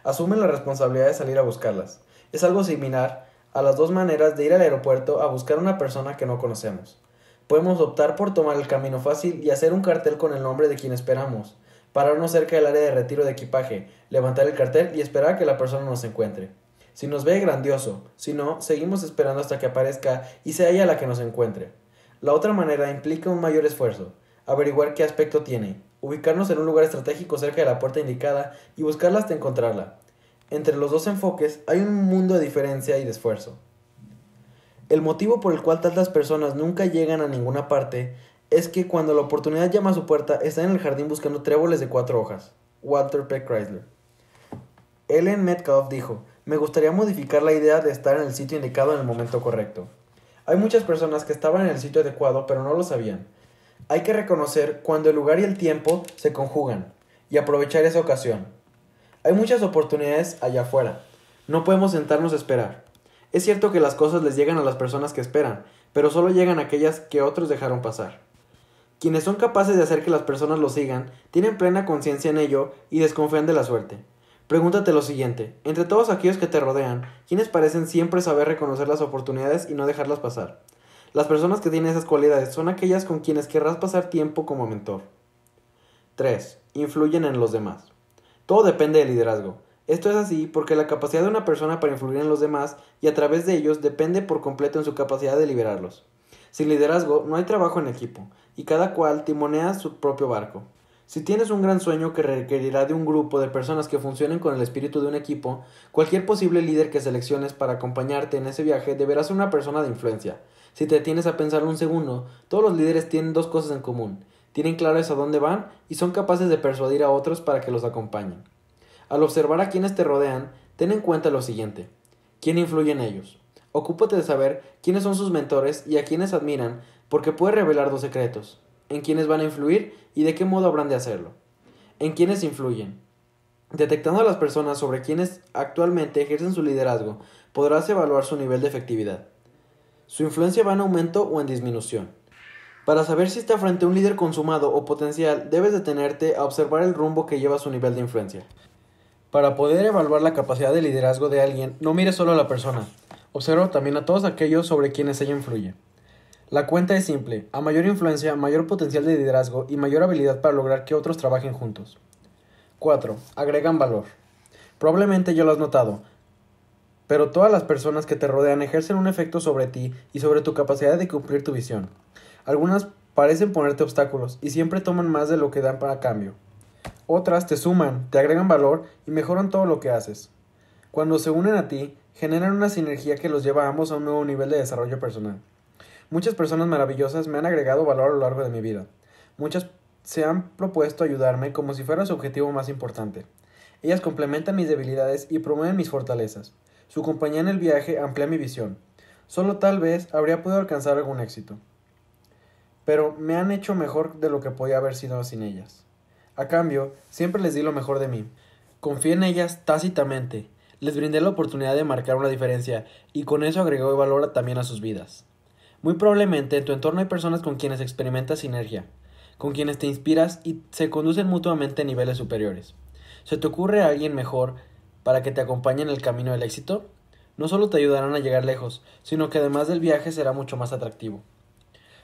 Asumen la responsabilidad de salir a buscarlas. Es algo similar a las dos maneras de ir al aeropuerto a buscar a una persona que no conocemos. Podemos optar por tomar el camino fácil y hacer un cartel con el nombre de quien esperamos, pararnos cerca del área de retiro de equipaje, levantar el cartel y esperar a que la persona nos encuentre. Si nos ve grandioso, si no, seguimos esperando hasta que aparezca y sea ella la que nos encuentre. La otra manera implica un mayor esfuerzo, averiguar qué aspecto tiene, ubicarnos en un lugar estratégico cerca de la puerta indicada y buscarla hasta encontrarla. Entre los dos enfoques hay un mundo de diferencia y de esfuerzo. El motivo por el cual tantas personas nunca llegan a ninguna parte es que cuando la oportunidad llama a su puerta están en el jardín buscando tréboles de cuatro hojas. Walter P. Chrysler. Ellen Metcalf dijo, me gustaría modificar la idea de estar en el sitio indicado en el momento correcto. Hay muchas personas que estaban en el sitio adecuado pero no lo sabían. Hay que reconocer cuando el lugar y el tiempo se conjugan y aprovechar esa ocasión. Hay muchas oportunidades allá afuera. No podemos sentarnos a esperar. Es cierto que las cosas les llegan a las personas que esperan, pero solo llegan aquellas que otros dejaron pasar. Quienes son capaces de hacer que las personas lo sigan, tienen plena conciencia en ello y desconfían de la suerte. Pregúntate lo siguiente, entre todos aquellos que te rodean, ¿quiénes parecen siempre saber reconocer las oportunidades y no dejarlas pasar? Las personas que tienen esas cualidades son aquellas con quienes querrás pasar tiempo como mentor. 3. Influyen en los demás. Todo depende del liderazgo. Esto es así porque la capacidad de una persona para influir en los demás y a través de ellos depende por completo en su capacidad de liberarlos. Sin liderazgo no hay trabajo en equipo y cada cual timonea su propio barco. Si tienes un gran sueño que requerirá de un grupo de personas que funcionen con el espíritu de un equipo, cualquier posible líder que selecciones para acompañarte en ese viaje deberá ser una persona de influencia. Si te tienes a pensar un segundo, todos los líderes tienen dos cosas en común. Tienen claro a dónde van y son capaces de persuadir a otros para que los acompañen. Al observar a quienes te rodean, ten en cuenta lo siguiente. ¿Quién influye en ellos? Ocúpate de saber quiénes son sus mentores y a quienes admiran, porque puede revelar dos secretos en quiénes van a influir y de qué modo habrán de hacerlo. En quiénes influyen. Detectando a las personas sobre quienes actualmente ejercen su liderazgo, podrás evaluar su nivel de efectividad. Su influencia va en aumento o en disminución. Para saber si está frente a un líder consumado o potencial, debes detenerte a observar el rumbo que lleva su nivel de influencia. Para poder evaluar la capacidad de liderazgo de alguien, no mires solo a la persona, observa también a todos aquellos sobre quienes ella influye. La cuenta es simple, a mayor influencia, mayor potencial de liderazgo y mayor habilidad para lograr que otros trabajen juntos. 4. Agregan valor. Probablemente ya lo has notado, pero todas las personas que te rodean ejercen un efecto sobre ti y sobre tu capacidad de cumplir tu visión. Algunas parecen ponerte obstáculos y siempre toman más de lo que dan para cambio. Otras te suman, te agregan valor y mejoran todo lo que haces. Cuando se unen a ti, generan una sinergia que los lleva a ambos a un nuevo nivel de desarrollo personal. Muchas personas maravillosas me han agregado valor a lo largo de mi vida. Muchas se han propuesto ayudarme como si fuera su objetivo más importante. Ellas complementan mis debilidades y promueven mis fortalezas. Su compañía en el viaje amplía mi visión. Solo tal vez habría podido alcanzar algún éxito. Pero me han hecho mejor de lo que podía haber sido sin ellas. A cambio, siempre les di lo mejor de mí. Confié en ellas tácitamente, les brindé la oportunidad de marcar una diferencia y con eso agregó valor también a sus vidas. Muy probablemente en tu entorno hay personas con quienes experimentas sinergia, con quienes te inspiras y se conducen mutuamente a niveles superiores. ¿Se te ocurre a alguien mejor para que te acompañe en el camino del éxito? No solo te ayudarán a llegar lejos, sino que además del viaje será mucho más atractivo.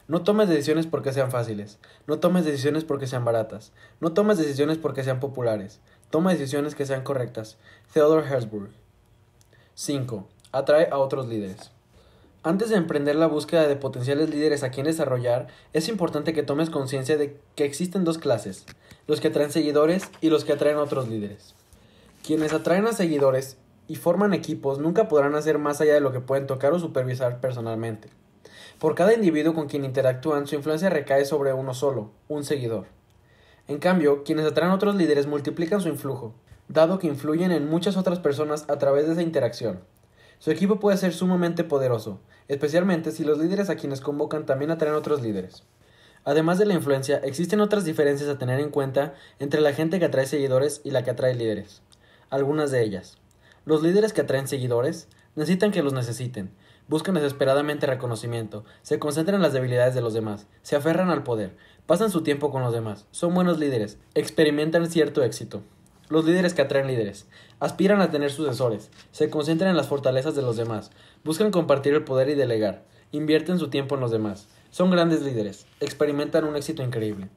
No tomes decisiones porque sean fáciles, no tomes decisiones porque sean baratas, no tomes decisiones porque sean populares, toma decisiones que sean correctas. Theodore Herzberg 5. Atrae a otros líderes. Antes de emprender la búsqueda de potenciales líderes a quien desarrollar, es importante que tomes conciencia de que existen dos clases, los que atraen seguidores y los que atraen otros líderes. Quienes atraen a seguidores y forman equipos nunca podrán hacer más allá de lo que pueden tocar o supervisar personalmente. Por cada individuo con quien interactúan, su influencia recae sobre uno solo, un seguidor. En cambio, quienes atraen a otros líderes multiplican su influjo, dado que influyen en muchas otras personas a través de esa interacción. Su equipo puede ser sumamente poderoso, especialmente si los líderes a quienes convocan también atraen otros líderes. Además de la influencia, existen otras diferencias a tener en cuenta entre la gente que atrae seguidores y la que atrae líderes. Algunas de ellas. Los líderes que atraen seguidores necesitan que los necesiten, buscan desesperadamente reconocimiento, se concentran en las debilidades de los demás, se aferran al poder, pasan su tiempo con los demás, son buenos líderes, experimentan cierto éxito. Los líderes que atraen líderes aspiran a tener sucesores, se concentran en las fortalezas de los demás, buscan compartir el poder y delegar, invierten su tiempo en los demás, son grandes líderes, experimentan un éxito increíble.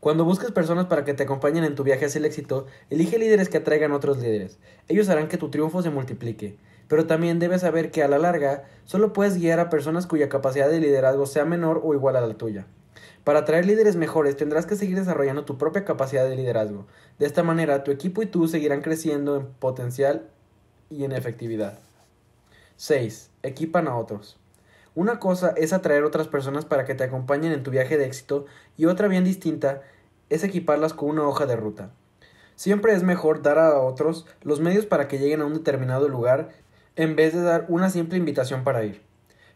Cuando busques personas para que te acompañen en tu viaje hacia el éxito, elige líderes que atraigan otros líderes. Ellos harán que tu triunfo se multiplique. Pero también debes saber que a la larga solo puedes guiar a personas cuya capacidad de liderazgo sea menor o igual a la tuya. Para atraer líderes mejores tendrás que seguir desarrollando tu propia capacidad de liderazgo. De esta manera, tu equipo y tú seguirán creciendo en potencial y en efectividad. 6. Equipan a otros. Una cosa es atraer otras personas para que te acompañen en tu viaje de éxito y otra bien distinta es equiparlas con una hoja de ruta. Siempre es mejor dar a otros los medios para que lleguen a un determinado lugar en vez de dar una simple invitación para ir.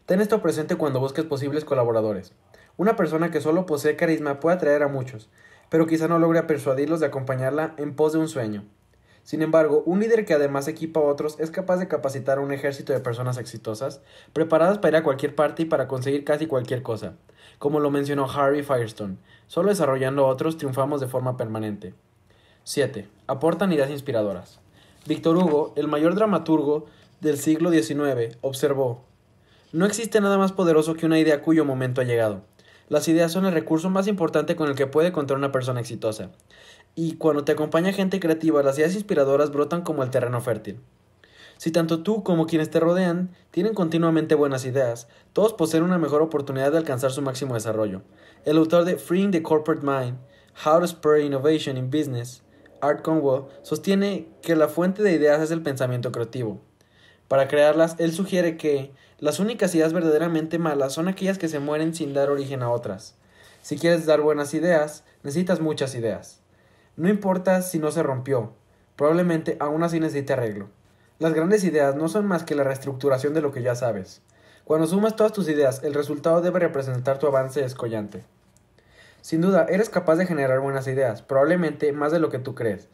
Ten esto presente cuando busques posibles colaboradores. Una persona que solo posee carisma puede atraer a muchos, pero quizá no logre persuadirlos de acompañarla en pos de un sueño. Sin embargo, un líder que además equipa a otros es capaz de capacitar a un ejército de personas exitosas, preparadas para ir a cualquier parte y para conseguir casi cualquier cosa, como lo mencionó Harry Firestone. Solo desarrollando a otros triunfamos de forma permanente. 7. Aportan ideas inspiradoras. Víctor Hugo, el mayor dramaturgo del siglo XIX, observó: No existe nada más poderoso que una idea cuyo momento ha llegado. Las ideas son el recurso más importante con el que puede contar una persona exitosa. Y cuando te acompaña gente creativa, las ideas inspiradoras brotan como el terreno fértil. Si tanto tú como quienes te rodean tienen continuamente buenas ideas, todos poseen una mejor oportunidad de alcanzar su máximo desarrollo. El autor de Freeing the Corporate Mind How to Spur Innovation in Business, Art Conwell, sostiene que la fuente de ideas es el pensamiento creativo. Para crearlas, él sugiere que las únicas ideas verdaderamente malas son aquellas que se mueren sin dar origen a otras. Si quieres dar buenas ideas, necesitas muchas ideas. No importa si no se rompió, probablemente aún así necesite arreglo. Las grandes ideas no son más que la reestructuración de lo que ya sabes. Cuando sumas todas tus ideas, el resultado debe representar tu avance escollante. Sin duda, eres capaz de generar buenas ideas, probablemente más de lo que tú crees,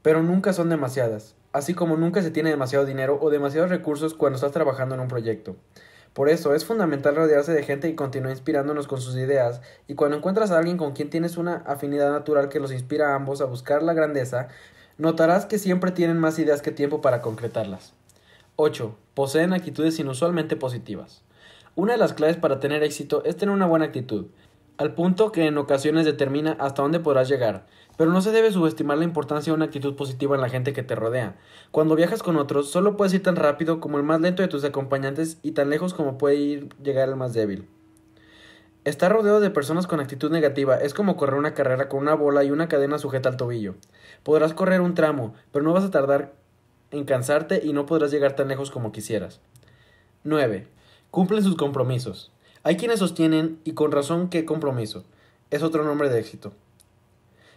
pero nunca son demasiadas, así como nunca se tiene demasiado dinero o demasiados recursos cuando estás trabajando en un proyecto. Por eso es fundamental rodearse de gente y continuar inspirándonos con sus ideas, y cuando encuentras a alguien con quien tienes una afinidad natural que los inspira a ambos a buscar la grandeza, notarás que siempre tienen más ideas que tiempo para concretarlas. 8. Poseen actitudes inusualmente positivas. Una de las claves para tener éxito es tener una buena actitud al punto que en ocasiones determina hasta dónde podrás llegar. Pero no se debe subestimar la importancia de una actitud positiva en la gente que te rodea. Cuando viajas con otros, solo puedes ir tan rápido como el más lento de tus acompañantes y tan lejos como puede ir llegar el más débil. Estar rodeado de personas con actitud negativa es como correr una carrera con una bola y una cadena sujeta al tobillo. Podrás correr un tramo, pero no vas a tardar en cansarte y no podrás llegar tan lejos como quisieras. 9. Cumplen sus compromisos. Hay quienes sostienen, y con razón, que compromiso es otro nombre de éxito.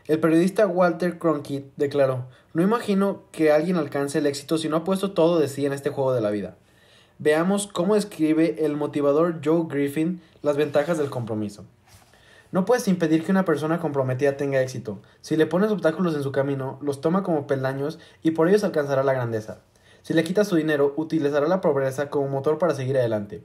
El periodista Walter Cronkite declaró, no imagino que alguien alcance el éxito si no ha puesto todo de sí en este juego de la vida. Veamos cómo describe el motivador Joe Griffin las ventajas del compromiso. No puedes impedir que una persona comprometida tenga éxito. Si le pones obstáculos en su camino, los toma como peldaños y por ellos alcanzará la grandeza. Si le quitas su dinero, utilizará la pobreza como motor para seguir adelante.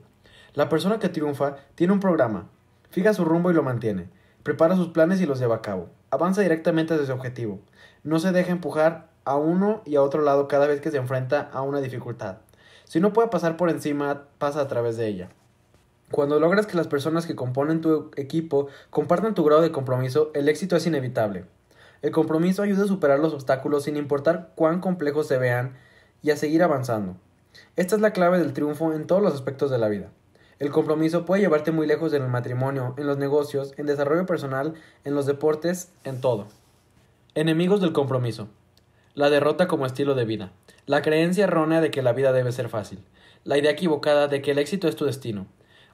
La persona que triunfa tiene un programa, fija su rumbo y lo mantiene, prepara sus planes y los lleva a cabo, avanza directamente hacia su objetivo, no se deja empujar a uno y a otro lado cada vez que se enfrenta a una dificultad. Si no puede pasar por encima, pasa a través de ella. Cuando logras que las personas que componen tu equipo compartan tu grado de compromiso, el éxito es inevitable. El compromiso ayuda a superar los obstáculos sin importar cuán complejos se vean y a seguir avanzando. Esta es la clave del triunfo en todos los aspectos de la vida. El compromiso puede llevarte muy lejos en el matrimonio, en los negocios, en desarrollo personal, en los deportes, en todo. Enemigos del compromiso. La derrota como estilo de vida. La creencia errónea de que la vida debe ser fácil. La idea equivocada de que el éxito es tu destino.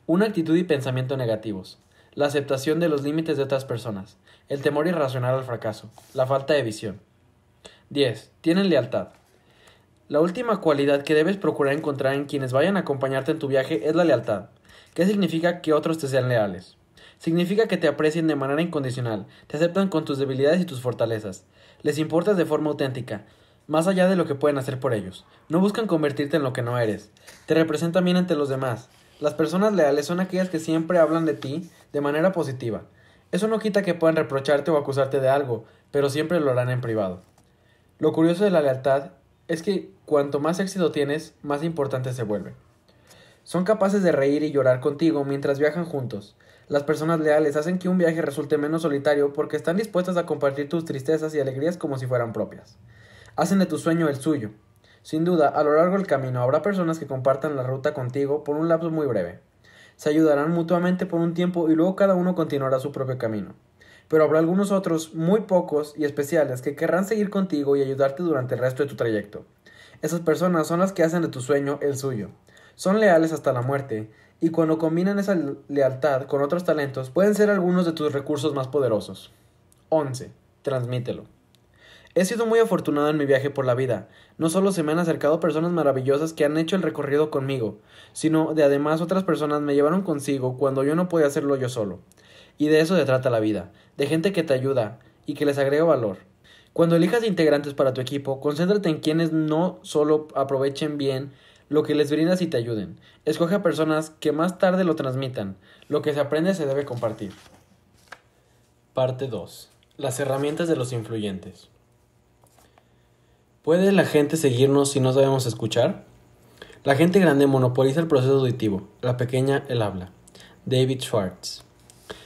Una actitud y pensamiento negativos. La aceptación de los límites de otras personas. El temor irracional al fracaso. La falta de visión. 10. Tienen lealtad. La última cualidad que debes procurar encontrar en quienes vayan a acompañarte en tu viaje es la lealtad. ¿Qué significa que otros te sean leales? Significa que te aprecien de manera incondicional, te aceptan con tus debilidades y tus fortalezas, les importas de forma auténtica, más allá de lo que pueden hacer por ellos. No buscan convertirte en lo que no eres, te representan bien ante los demás. Las personas leales son aquellas que siempre hablan de ti de manera positiva. Eso no quita que puedan reprocharte o acusarte de algo, pero siempre lo harán en privado. Lo curioso de la lealtad es que cuanto más éxito tienes, más importante se vuelve. Son capaces de reír y llorar contigo mientras viajan juntos. Las personas leales hacen que un viaje resulte menos solitario porque están dispuestas a compartir tus tristezas y alegrías como si fueran propias. Hacen de tu sueño el suyo. Sin duda, a lo largo del camino habrá personas que compartan la ruta contigo por un lapso muy breve. Se ayudarán mutuamente por un tiempo y luego cada uno continuará su propio camino. Pero habrá algunos otros, muy pocos y especiales, que querrán seguir contigo y ayudarte durante el resto de tu trayecto. Esas personas son las que hacen de tu sueño el suyo. Son leales hasta la muerte, y cuando combinan esa lealtad con otros talentos, pueden ser algunos de tus recursos más poderosos. 11. Transmítelo. He sido muy afortunado en mi viaje por la vida. No solo se me han acercado personas maravillosas que han hecho el recorrido conmigo, sino de además otras personas me llevaron consigo cuando yo no podía hacerlo yo solo. Y de eso se trata la vida, de gente que te ayuda y que les agrega valor. Cuando elijas integrantes para tu equipo, concéntrate en quienes no solo aprovechen bien lo que les brindas y te ayuden. Escoge a personas que más tarde lo transmitan. Lo que se aprende se debe compartir. Parte 2. Las herramientas de los influyentes. ¿Puede la gente seguirnos si no sabemos escuchar? La gente grande monopoliza el proceso auditivo, la pequeña el habla. David Schwartz.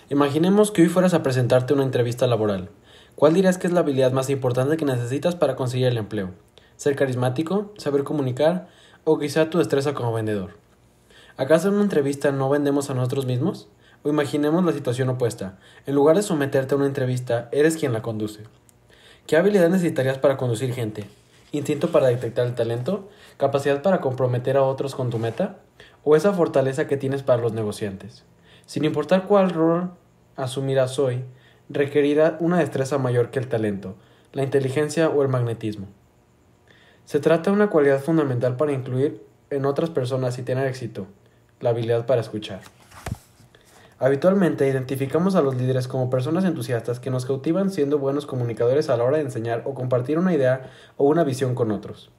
Imaginemos que hoy fueras a presentarte una entrevista laboral. ¿Cuál dirías que es la habilidad más importante que necesitas para conseguir el empleo? ¿Ser carismático? ¿Saber comunicar? O quizá tu destreza como vendedor. ¿Acaso en una entrevista no vendemos a nosotros mismos? O imaginemos la situación opuesta. En lugar de someterte a una entrevista, eres quien la conduce. ¿Qué habilidad necesitarías para conducir gente? ¿Instinto para detectar el talento? ¿Capacidad para comprometer a otros con tu meta? ¿O esa fortaleza que tienes para los negociantes? Sin importar cuál rol asumirás hoy, requerirá una destreza mayor que el talento, la inteligencia o el magnetismo. Se trata de una cualidad fundamental para incluir en otras personas y tener éxito, la habilidad para escuchar. Habitualmente identificamos a los líderes como personas entusiastas que nos cautivan siendo buenos comunicadores a la hora de enseñar o compartir una idea o una visión con otros.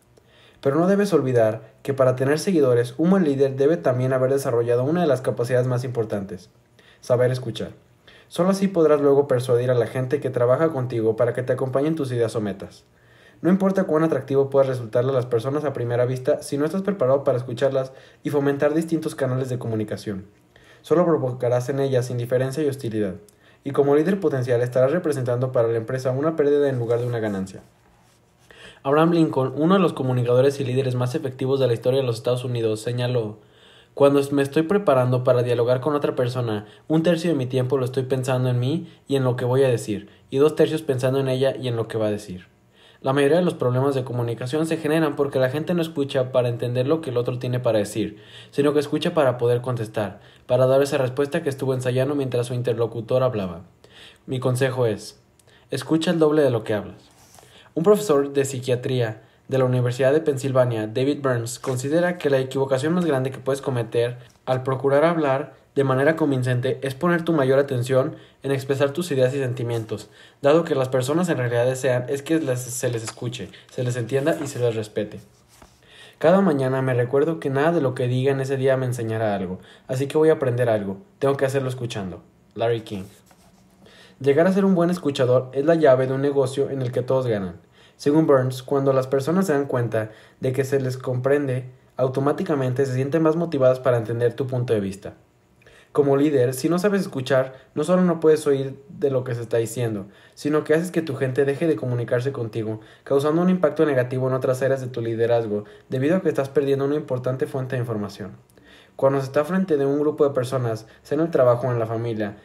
Pero no debes olvidar que para tener seguidores, un buen líder debe también haber desarrollado una de las capacidades más importantes, saber escuchar. Solo así podrás luego persuadir a la gente que trabaja contigo para que te acompañen tus ideas o metas. No importa cuán atractivo pueda resultarle a las personas a primera vista si no estás preparado para escucharlas y fomentar distintos canales de comunicación solo provocarás en ellas indiferencia y hostilidad, y como líder potencial estarás representando para la empresa una pérdida en lugar de una ganancia. Abraham Lincoln, uno de los comunicadores y líderes más efectivos de la historia de los Estados Unidos, señaló Cuando me estoy preparando para dialogar con otra persona, un tercio de mi tiempo lo estoy pensando en mí y en lo que voy a decir, y dos tercios pensando en ella y en lo que va a decir. La mayoría de los problemas de comunicación se generan porque la gente no escucha para entender lo que el otro tiene para decir, sino que escucha para poder contestar, para dar esa respuesta que estuvo ensayando mientras su interlocutor hablaba. Mi consejo es, escucha el doble de lo que hablas. Un profesor de psiquiatría de la Universidad de Pensilvania, David Burns, considera que la equivocación más grande que puedes cometer al procurar hablar de manera convincente es poner tu mayor atención en expresar tus ideas y sentimientos, dado que las personas en realidad desean es que se les escuche, se les entienda y se les respete. Cada mañana me recuerdo que nada de lo que diga en ese día me enseñará algo, así que voy a aprender algo, tengo que hacerlo escuchando. Larry King. Llegar a ser un buen escuchador es la llave de un negocio en el que todos ganan. Según Burns, cuando las personas se dan cuenta de que se les comprende, automáticamente se sienten más motivadas para entender tu punto de vista. Como líder, si no sabes escuchar, no solo no puedes oír de lo que se está diciendo, sino que haces que tu gente deje de comunicarse contigo, causando un impacto negativo en otras áreas de tu liderazgo, debido a que estás perdiendo una importante fuente de información. Cuando se está frente de un grupo de personas, sea en el trabajo o en la familia,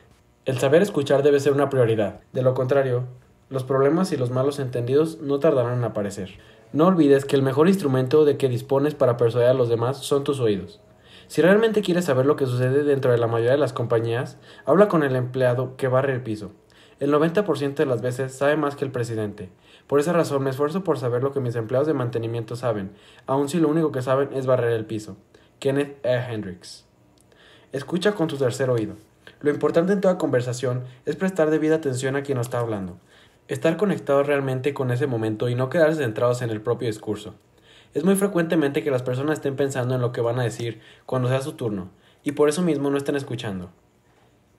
el saber escuchar debe ser una prioridad. De lo contrario, los problemas y los malos entendidos no tardarán en aparecer. No olvides que el mejor instrumento de que dispones para persuadir a los demás son tus oídos. Si realmente quieres saber lo que sucede dentro de la mayoría de las compañías, habla con el empleado que barre el piso. El 90% de las veces sabe más que el presidente. Por esa razón me esfuerzo por saber lo que mis empleados de mantenimiento saben, aun si lo único que saben es barrer el piso. Kenneth E. Hendricks. Escucha con tu tercer oído. Lo importante en toda conversación es prestar debida atención a quien está hablando. Estar conectados realmente con ese momento y no quedarse centrados en el propio discurso. Es muy frecuentemente que las personas estén pensando en lo que van a decir cuando sea su turno, y por eso mismo no estén escuchando.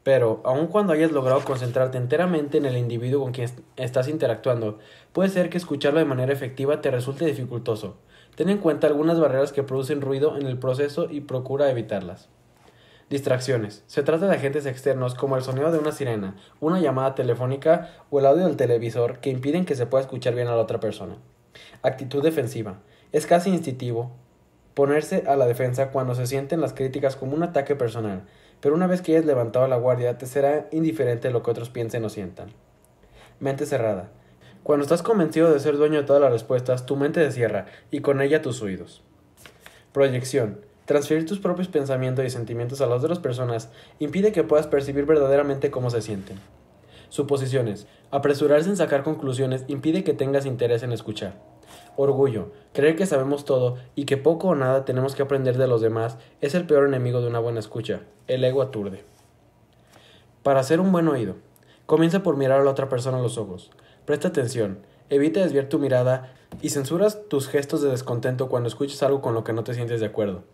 Pero, aun cuando hayas logrado concentrarte enteramente en el individuo con quien estás interactuando, puede ser que escucharlo de manera efectiva te resulte dificultoso. Ten en cuenta algunas barreras que producen ruido en el proceso y procura evitarlas. Distracciones. Se trata de agentes externos como el sonido de una sirena, una llamada telefónica o el audio del televisor que impiden que se pueda escuchar bien a la otra persona. Actitud defensiva. Es casi instintivo ponerse a la defensa cuando se sienten las críticas como un ataque personal, pero una vez que hayas levantado la guardia te será indiferente lo que otros piensen o sientan. Mente cerrada. Cuando estás convencido de ser dueño de todas las respuestas, tu mente se cierra y con ella tus oídos. Proyección. Transferir tus propios pensamientos y sentimientos a las otras personas impide que puedas percibir verdaderamente cómo se sienten. Suposiciones. Apresurarse en sacar conclusiones impide que tengas interés en escuchar. Orgullo. Creer que sabemos todo y que poco o nada tenemos que aprender de los demás es el peor enemigo de una buena escucha. El ego aturde. Para hacer un buen oído, comienza por mirar a la otra persona a los ojos. Presta atención. Evita desviar tu mirada y censuras tus gestos de descontento cuando escuches algo con lo que no te sientes de acuerdo.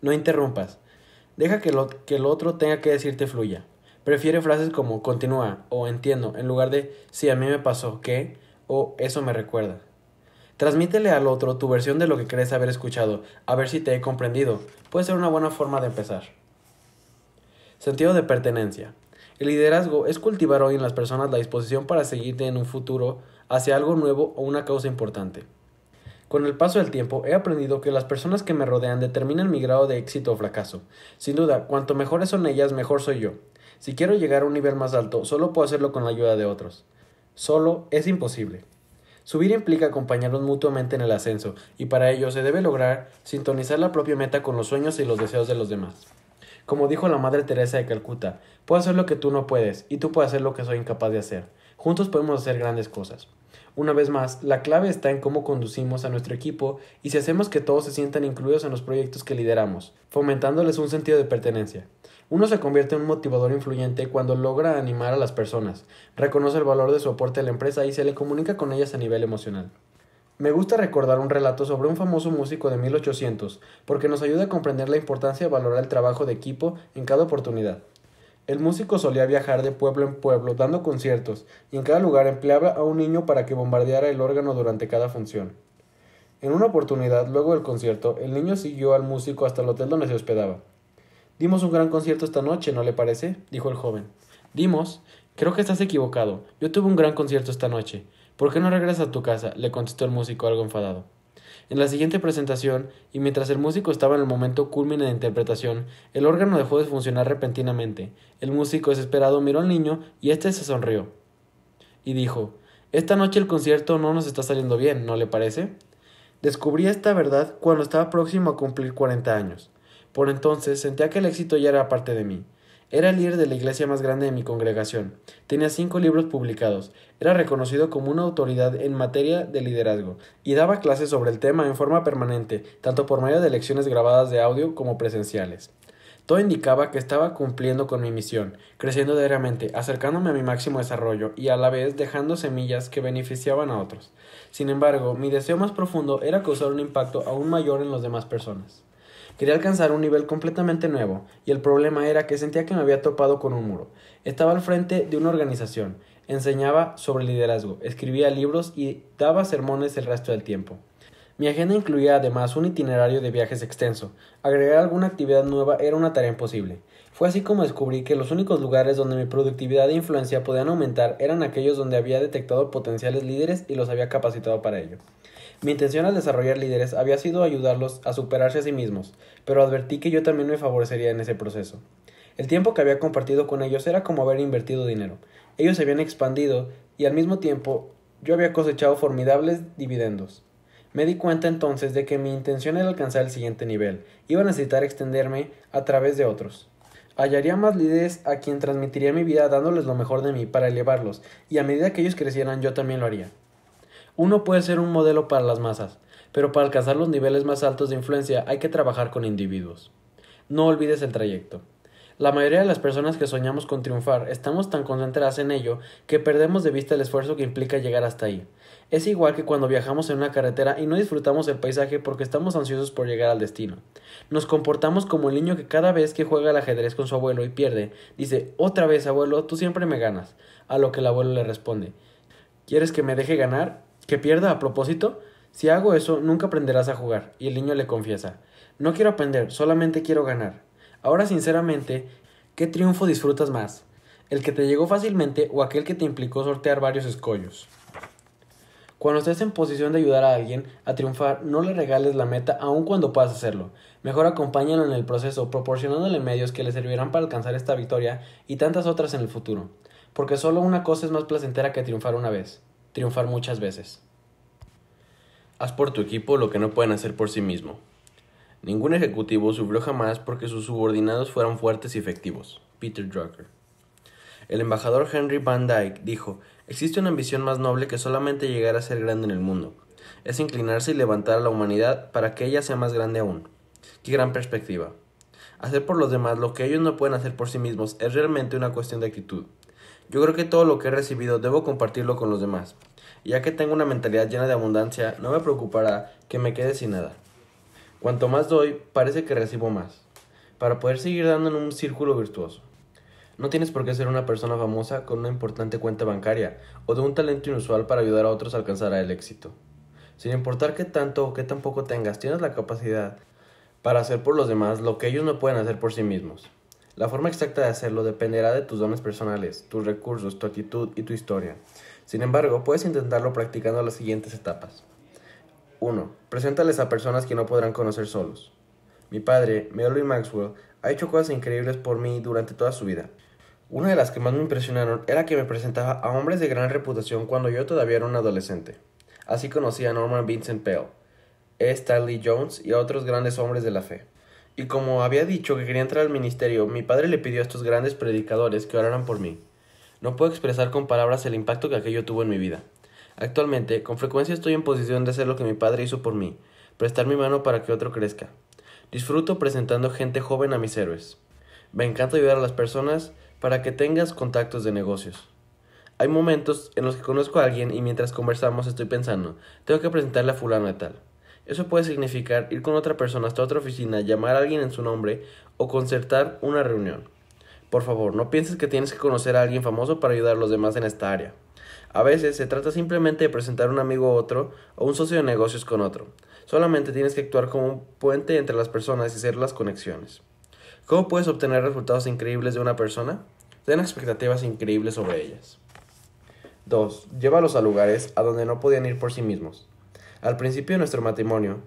No interrumpas. Deja que lo que el otro tenga que decirte fluya. Prefiere frases como continúa o entiendo en lugar de si a mí me pasó que o eso me recuerda. Transmítele al otro tu versión de lo que crees haber escuchado, a ver si te he comprendido. Puede ser una buena forma de empezar. Sentido de pertenencia. El liderazgo es cultivar hoy en las personas la disposición para seguir en un futuro hacia algo nuevo o una causa importante. Con el paso del tiempo he aprendido que las personas que me rodean determinan mi grado de éxito o fracaso. Sin duda, cuanto mejores son ellas, mejor soy yo. Si quiero llegar a un nivel más alto, solo puedo hacerlo con la ayuda de otros. Solo es imposible. Subir implica acompañarnos mutuamente en el ascenso, y para ello se debe lograr sintonizar la propia meta con los sueños y los deseos de los demás. Como dijo la Madre Teresa de Calcuta, puedo hacer lo que tú no puedes, y tú puedes hacer lo que soy incapaz de hacer. Juntos podemos hacer grandes cosas. Una vez más, la clave está en cómo conducimos a nuestro equipo y si hacemos que todos se sientan incluidos en los proyectos que lideramos, fomentándoles un sentido de pertenencia. Uno se convierte en un motivador influyente cuando logra animar a las personas, reconoce el valor de su aporte a la empresa y se le comunica con ellas a nivel emocional. Me gusta recordar un relato sobre un famoso músico de 1800, porque nos ayuda a comprender la importancia de valorar el trabajo de equipo en cada oportunidad. El músico solía viajar de pueblo en pueblo dando conciertos, y en cada lugar empleaba a un niño para que bombardeara el órgano durante cada función. En una oportunidad, luego del concierto, el niño siguió al músico hasta el hotel donde se hospedaba. Dimos un gran concierto esta noche, ¿no le parece? dijo el joven. Dimos. Creo que estás equivocado. Yo tuve un gran concierto esta noche. ¿Por qué no regresas a tu casa? le contestó el músico algo enfadado. En la siguiente presentación, y mientras el músico estaba en el momento culmine de interpretación, el órgano dejó de funcionar repentinamente. El músico desesperado miró al niño y éste se sonrió. Y dijo Esta noche el concierto no nos está saliendo bien, ¿no le parece? Descubrí esta verdad cuando estaba próximo a cumplir cuarenta años. Por entonces sentía que el éxito ya era parte de mí. Era el líder de la iglesia más grande de mi congregación. Tenía cinco libros publicados. Era reconocido como una autoridad en materia de liderazgo y daba clases sobre el tema en forma permanente, tanto por medio de lecciones grabadas de audio como presenciales. Todo indicaba que estaba cumpliendo con mi misión, creciendo diariamente, acercándome a mi máximo desarrollo y a la vez dejando semillas que beneficiaban a otros. Sin embargo, mi deseo más profundo era causar un impacto aún mayor en las demás personas. Quería alcanzar un nivel completamente nuevo, y el problema era que sentía que me había topado con un muro. Estaba al frente de una organización, enseñaba sobre liderazgo, escribía libros y daba sermones el resto del tiempo. Mi agenda incluía además un itinerario de viajes extenso. Agregar alguna actividad nueva era una tarea imposible. Fue así como descubrí que los únicos lugares donde mi productividad e influencia podían aumentar eran aquellos donde había detectado potenciales líderes y los había capacitado para ello. Mi intención al desarrollar líderes había sido ayudarlos a superarse a sí mismos, pero advertí que yo también me favorecería en ese proceso. El tiempo que había compartido con ellos era como haber invertido dinero. Ellos se habían expandido y al mismo tiempo yo había cosechado formidables dividendos. Me di cuenta entonces de que mi intención era alcanzar el siguiente nivel. Iba a necesitar extenderme a través de otros. Hallaría más líderes a quien transmitiría mi vida dándoles lo mejor de mí para elevarlos, y a medida que ellos crecieran yo también lo haría. Uno puede ser un modelo para las masas, pero para alcanzar los niveles más altos de influencia hay que trabajar con individuos. No olvides el trayecto. La mayoría de las personas que soñamos con triunfar estamos tan concentradas en ello que perdemos de vista el esfuerzo que implica llegar hasta ahí. Es igual que cuando viajamos en una carretera y no disfrutamos el paisaje porque estamos ansiosos por llegar al destino. Nos comportamos como el niño que cada vez que juega al ajedrez con su abuelo y pierde, dice otra vez abuelo, tú siempre me ganas. A lo que el abuelo le responde ¿Quieres que me deje ganar? ¿Que pierda a propósito? Si hago eso, nunca aprenderás a jugar. Y el niño le confiesa, no quiero aprender, solamente quiero ganar. Ahora, sinceramente, ¿qué triunfo disfrutas más? ¿El que te llegó fácilmente o aquel que te implicó sortear varios escollos? Cuando estés en posición de ayudar a alguien a triunfar, no le regales la meta aun cuando puedas hacerlo. Mejor acompáñalo en el proceso, proporcionándole medios que le servirán para alcanzar esta victoria y tantas otras en el futuro. Porque solo una cosa es más placentera que triunfar una vez triunfar muchas veces. Haz por tu equipo lo que no pueden hacer por sí mismo. Ningún ejecutivo sufrió jamás porque sus subordinados fueran fuertes y efectivos. Peter Drucker. El embajador Henry Van Dyke dijo, existe una ambición más noble que solamente llegar a ser grande en el mundo. Es inclinarse y levantar a la humanidad para que ella sea más grande aún. Qué gran perspectiva. Hacer por los demás lo que ellos no pueden hacer por sí mismos es realmente una cuestión de actitud. Yo creo que todo lo que he recibido debo compartirlo con los demás. Ya que tengo una mentalidad llena de abundancia, no me preocupará que me quede sin nada. Cuanto más doy, parece que recibo más, para poder seguir dando en un círculo virtuoso. No tienes por qué ser una persona famosa con una importante cuenta bancaria o de un talento inusual para ayudar a otros a alcanzar el éxito. Sin importar qué tanto o qué tan poco tengas, tienes la capacidad para hacer por los demás lo que ellos no pueden hacer por sí mismos. La forma exacta de hacerlo dependerá de tus dones personales, tus recursos, tu actitud y tu historia. Sin embargo, puedes intentarlo practicando las siguientes etapas. 1. Preséntales a personas que no podrán conocer solos. Mi padre, Melody Maxwell, ha hecho cosas increíbles por mí durante toda su vida. Una de las que más me impresionaron era que me presentaba a hombres de gran reputación cuando yo todavía era un adolescente. Así conocí a Norman Vincent Pell, E. Stanley Jones y a otros grandes hombres de la fe. Y como había dicho que quería entrar al ministerio, mi padre le pidió a estos grandes predicadores que oraran por mí. No puedo expresar con palabras el impacto que aquello tuvo en mi vida. Actualmente, con frecuencia estoy en posición de hacer lo que mi padre hizo por mí, prestar mi mano para que otro crezca. Disfruto presentando gente joven a mis héroes. Me encanta ayudar a las personas para que tengas contactos de negocios. Hay momentos en los que conozco a alguien y mientras conversamos estoy pensando, tengo que presentarle a fulano de tal. Eso puede significar ir con otra persona hasta otra oficina, llamar a alguien en su nombre o concertar una reunión. Por favor, no pienses que tienes que conocer a alguien famoso para ayudar a los demás en esta área. A veces se trata simplemente de presentar un amigo a otro o un socio de negocios con otro. Solamente tienes que actuar como un puente entre las personas y hacer las conexiones. ¿Cómo puedes obtener resultados increíbles de una persona? Ten expectativas increíbles sobre ellas. 2. Llévalos a lugares a donde no podían ir por sí mismos. Al principio de nuestro matrimonio,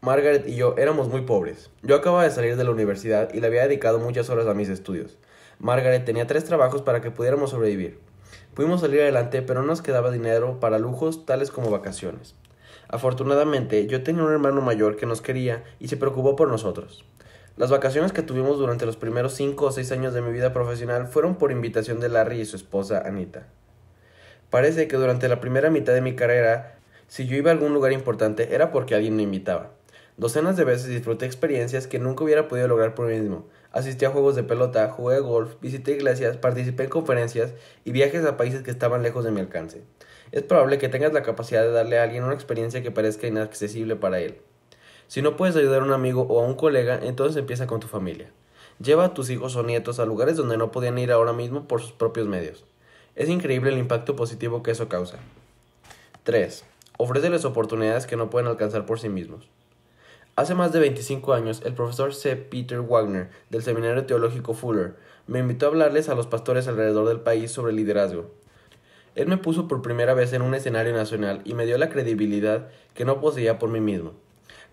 Margaret y yo éramos muy pobres. Yo acababa de salir de la universidad y le había dedicado muchas horas a mis estudios. Margaret tenía tres trabajos para que pudiéramos sobrevivir. Pudimos salir adelante, pero no nos quedaba dinero para lujos tales como vacaciones. Afortunadamente, yo tenía un hermano mayor que nos quería y se preocupó por nosotros. Las vacaciones que tuvimos durante los primeros cinco o seis años de mi vida profesional fueron por invitación de Larry y su esposa Anita. Parece que durante la primera mitad de mi carrera, si yo iba a algún lugar importante era porque alguien me invitaba. Docenas de veces disfruté experiencias que nunca hubiera podido lograr por mí mismo. Asistí a juegos de pelota, jugué golf, visité iglesias, participé en conferencias y viajes a países que estaban lejos de mi alcance. Es probable que tengas la capacidad de darle a alguien una experiencia que parezca inaccesible para él. Si no puedes ayudar a un amigo o a un colega, entonces empieza con tu familia. Lleva a tus hijos o nietos a lugares donde no podían ir ahora mismo por sus propios medios. Es increíble el impacto positivo que eso causa. 3. Ofréceles oportunidades que no pueden alcanzar por sí mismos. Hace más de 25 años, el profesor C. Peter Wagner, del Seminario Teológico Fuller, me invitó a hablarles a los pastores alrededor del país sobre liderazgo. Él me puso por primera vez en un escenario nacional y me dio la credibilidad que no poseía por mí mismo.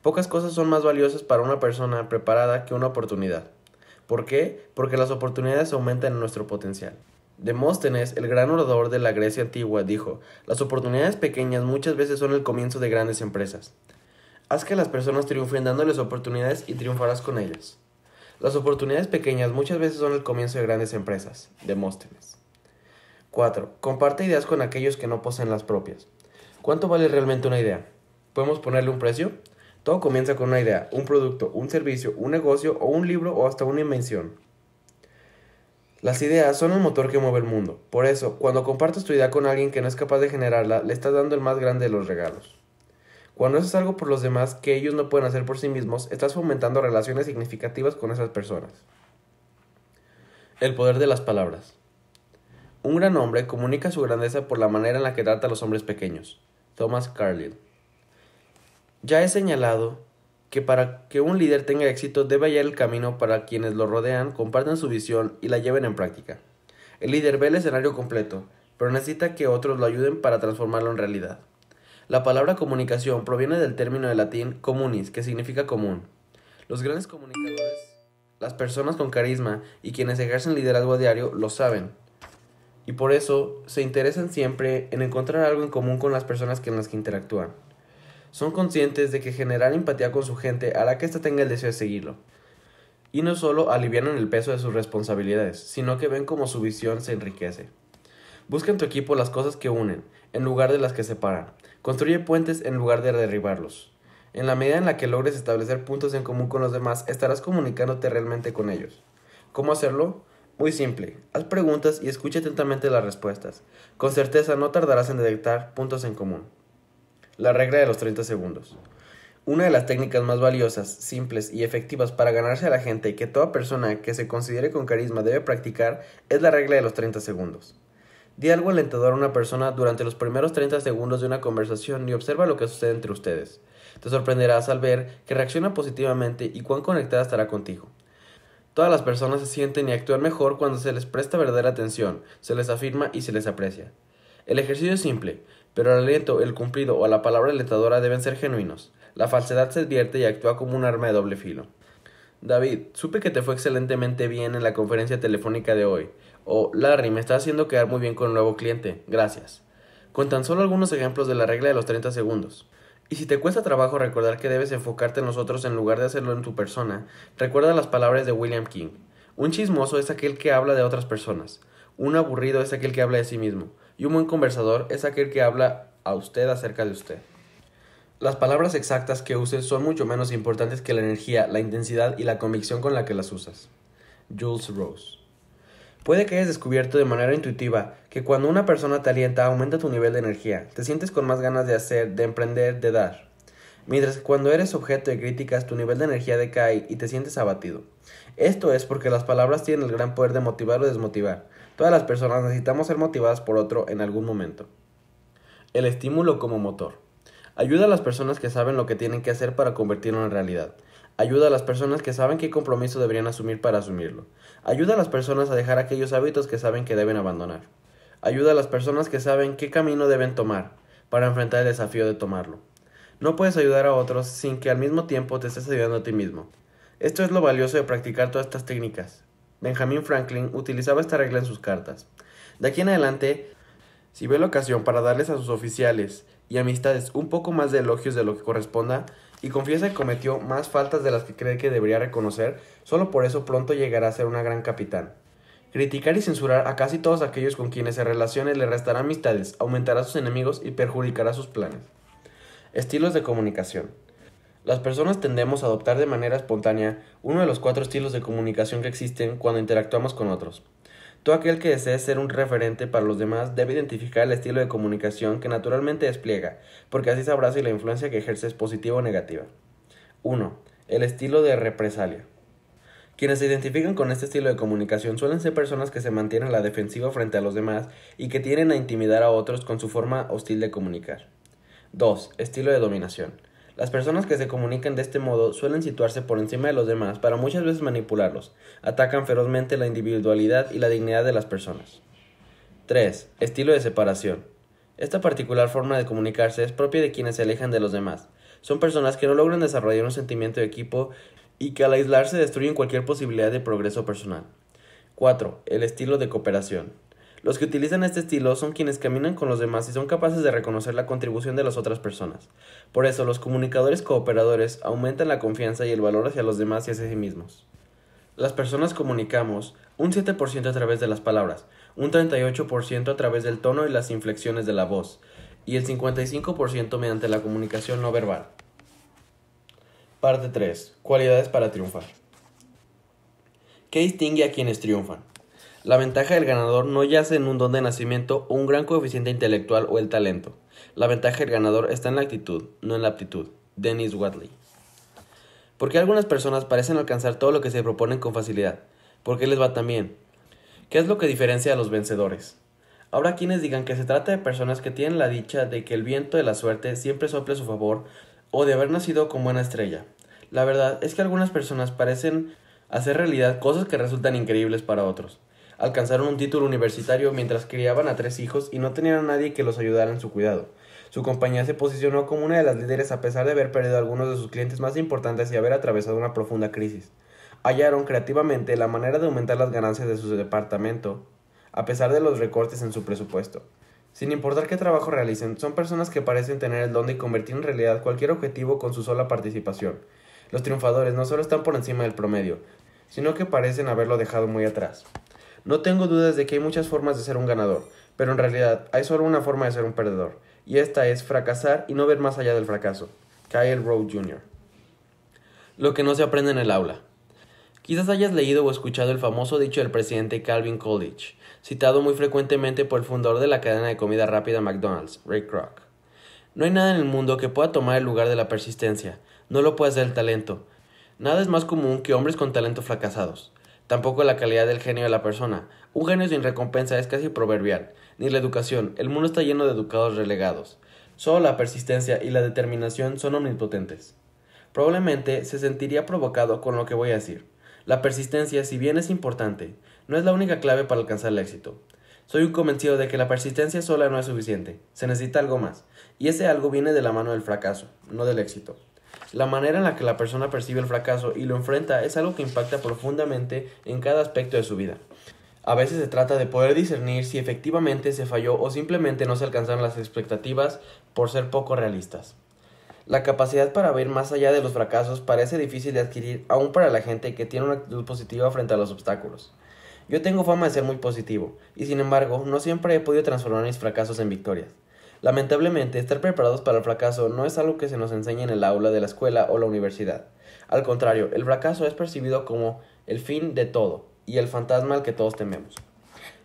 Pocas cosas son más valiosas para una persona preparada que una oportunidad. ¿Por qué? Porque las oportunidades aumentan en nuestro potencial. Demóstenes, el gran orador de la Grecia antigua, dijo, las oportunidades pequeñas muchas veces son el comienzo de grandes empresas. Haz que las personas triunfen dándoles oportunidades y triunfarás con ellas. Las oportunidades pequeñas muchas veces son el comienzo de grandes empresas. Demóstenes. 4. Comparte ideas con aquellos que no poseen las propias. ¿Cuánto vale realmente una idea? ¿Podemos ponerle un precio? Todo comienza con una idea, un producto, un servicio, un negocio o un libro o hasta una invención. Las ideas son el motor que mueve el mundo. Por eso, cuando compartes tu idea con alguien que no es capaz de generarla, le estás dando el más grande de los regalos. Cuando haces algo por los demás que ellos no pueden hacer por sí mismos, estás fomentando relaciones significativas con esas personas. El poder de las palabras. Un gran hombre comunica su grandeza por la manera en la que trata a los hombres pequeños. Thomas Carlyle. Ya he señalado que para que un líder tenga éxito debe hallar el camino para quienes lo rodean compartan su visión y la lleven en práctica. El líder ve el escenario completo, pero necesita que otros lo ayuden para transformarlo en realidad. La palabra comunicación proviene del término de latín communis, que significa común. Los grandes comunicadores, las personas con carisma y quienes ejercen liderazgo a diario lo saben. Y por eso se interesan siempre en encontrar algo en común con las personas con las que interactúan son conscientes de que generar empatía con su gente hará que ésta tenga el deseo de seguirlo. Y no solo alivianan el peso de sus responsabilidades, sino que ven como su visión se enriquece. Busca en tu equipo las cosas que unen, en lugar de las que separan. Construye puentes en lugar de derribarlos. En la medida en la que logres establecer puntos en común con los demás, estarás comunicándote realmente con ellos. ¿Cómo hacerlo? Muy simple. Haz preguntas y escucha atentamente las respuestas. Con certeza no tardarás en detectar puntos en común. La regla de los 30 segundos. Una de las técnicas más valiosas, simples y efectivas para ganarse a la gente y que toda persona que se considere con carisma debe practicar es la regla de los 30 segundos. Di algo alentador a una persona durante los primeros 30 segundos de una conversación y observa lo que sucede entre ustedes. Te sorprenderás al ver que reacciona positivamente y cuán conectada estará contigo. Todas las personas se sienten y actúan mejor cuando se les presta verdadera atención, se les afirma y se les aprecia. El ejercicio es simple, pero el aliento, el cumplido o la palabra alentadora deben ser genuinos. La falsedad se advierte y actúa como un arma de doble filo. David, supe que te fue excelentemente bien en la conferencia telefónica de hoy. O Larry, me está haciendo quedar muy bien con un nuevo cliente. Gracias. Con tan solo algunos ejemplos de la regla de los 30 segundos. Y si te cuesta trabajo recordar que debes enfocarte en los otros en lugar de hacerlo en tu persona, recuerda las palabras de William King. Un chismoso es aquel que habla de otras personas. Un aburrido es aquel que habla de sí mismo. Y un buen conversador es aquel que habla a usted acerca de usted. Las palabras exactas que uses son mucho menos importantes que la energía, la intensidad y la convicción con la que las usas. Jules Rose. Puede que hayas descubierto de manera intuitiva que cuando una persona te alienta aumenta tu nivel de energía, te sientes con más ganas de hacer, de emprender, de dar. Mientras que cuando eres objeto de críticas tu nivel de energía decae y te sientes abatido. Esto es porque las palabras tienen el gran poder de motivar o desmotivar. Todas las personas necesitamos ser motivadas por otro en algún momento. El estímulo como motor. Ayuda a las personas que saben lo que tienen que hacer para convertirlo en realidad. Ayuda a las personas que saben qué compromiso deberían asumir para asumirlo. Ayuda a las personas a dejar aquellos hábitos que saben que deben abandonar. Ayuda a las personas que saben qué camino deben tomar para enfrentar el desafío de tomarlo. No puedes ayudar a otros sin que al mismo tiempo te estés ayudando a ti mismo. Esto es lo valioso de practicar todas estas técnicas. Benjamin Franklin utilizaba esta regla en sus cartas. De aquí en adelante, si ve la ocasión para darles a sus oficiales y amistades un poco más de elogios de lo que corresponda, y confiesa que cometió más faltas de las que cree que debería reconocer, solo por eso pronto llegará a ser una gran capitán. Criticar y censurar a casi todos aquellos con quienes se relacione le restará amistades, aumentará sus enemigos y perjudicará sus planes. Estilos de comunicación. Las personas tendemos a adoptar de manera espontánea uno de los cuatro estilos de comunicación que existen cuando interactuamos con otros. Todo aquel que desee ser un referente para los demás debe identificar el estilo de comunicación que naturalmente despliega, porque así sabrá si la influencia que ejerce es positiva o negativa. 1. El estilo de represalia. Quienes se identifican con este estilo de comunicación suelen ser personas que se mantienen a la defensiva frente a los demás y que tienen a intimidar a otros con su forma hostil de comunicar. 2. Estilo de dominación. Las personas que se comunican de este modo suelen situarse por encima de los demás para muchas veces manipularlos. Atacan ferozmente la individualidad y la dignidad de las personas. 3. Estilo de separación. Esta particular forma de comunicarse es propia de quienes se alejan de los demás. Son personas que no logran desarrollar un sentimiento de equipo y que al aislarse destruyen cualquier posibilidad de progreso personal. 4. El estilo de cooperación. Los que utilizan este estilo son quienes caminan con los demás y son capaces de reconocer la contribución de las otras personas. Por eso, los comunicadores cooperadores aumentan la confianza y el valor hacia los demás y hacia sí mismos. Las personas comunicamos un 7% a través de las palabras, un 38% a través del tono y las inflexiones de la voz, y el 55% mediante la comunicación no verbal. Parte 3. Cualidades para triunfar. ¿Qué distingue a quienes triunfan? La ventaja del ganador no yace en un don de nacimiento un gran coeficiente intelectual o el talento. La ventaja del ganador está en la actitud, no en la aptitud. Dennis Watley. ¿Por qué algunas personas parecen alcanzar todo lo que se proponen con facilidad? ¿Por qué les va tan bien? ¿Qué es lo que diferencia a los vencedores? Habrá quienes digan que se trata de personas que tienen la dicha de que el viento de la suerte siempre sople a su favor o de haber nacido con buena estrella. La verdad es que algunas personas parecen hacer realidad cosas que resultan increíbles para otros alcanzaron un título universitario mientras criaban a tres hijos y no tenían a nadie que los ayudara en su cuidado. Su compañía se posicionó como una de las líderes a pesar de haber perdido a algunos de sus clientes más importantes y haber atravesado una profunda crisis. Hallaron creativamente la manera de aumentar las ganancias de su departamento, a pesar de los recortes en su presupuesto. Sin importar qué trabajo realicen, son personas que parecen tener el don de convertir en realidad cualquier objetivo con su sola participación. Los triunfadores no solo están por encima del promedio, sino que parecen haberlo dejado muy atrás. No tengo dudas de que hay muchas formas de ser un ganador, pero en realidad hay solo una forma de ser un perdedor, y esta es fracasar y no ver más allá del fracaso. Kyle Rowe Jr. Lo que no se aprende en el aula. Quizás hayas leído o escuchado el famoso dicho del presidente Calvin Coolidge, citado muy frecuentemente por el fundador de la cadena de comida rápida McDonald's, Ray Kroc. No hay nada en el mundo que pueda tomar el lugar de la persistencia, no lo puede hacer el talento. Nada es más común que hombres con talento fracasados. Tampoco la calidad del genio de la persona. Un genio sin recompensa es casi proverbial. Ni la educación. El mundo está lleno de educados relegados. Solo la persistencia y la determinación son omnipotentes. Probablemente se sentiría provocado con lo que voy a decir. La persistencia, si bien es importante, no es la única clave para alcanzar el éxito. Soy un convencido de que la persistencia sola no es suficiente, se necesita algo más, y ese algo viene de la mano del fracaso, no del éxito. La manera en la que la persona percibe el fracaso y lo enfrenta es algo que impacta profundamente en cada aspecto de su vida. A veces se trata de poder discernir si efectivamente se falló o simplemente no se alcanzaron las expectativas por ser poco realistas. La capacidad para ver más allá de los fracasos parece difícil de adquirir aún para la gente que tiene una actitud positiva frente a los obstáculos. Yo tengo fama de ser muy positivo, y sin embargo no siempre he podido transformar mis fracasos en victorias. Lamentablemente, estar preparados para el fracaso no es algo que se nos enseñe en el aula de la escuela o la universidad. Al contrario, el fracaso es percibido como el fin de todo y el fantasma al que todos tememos.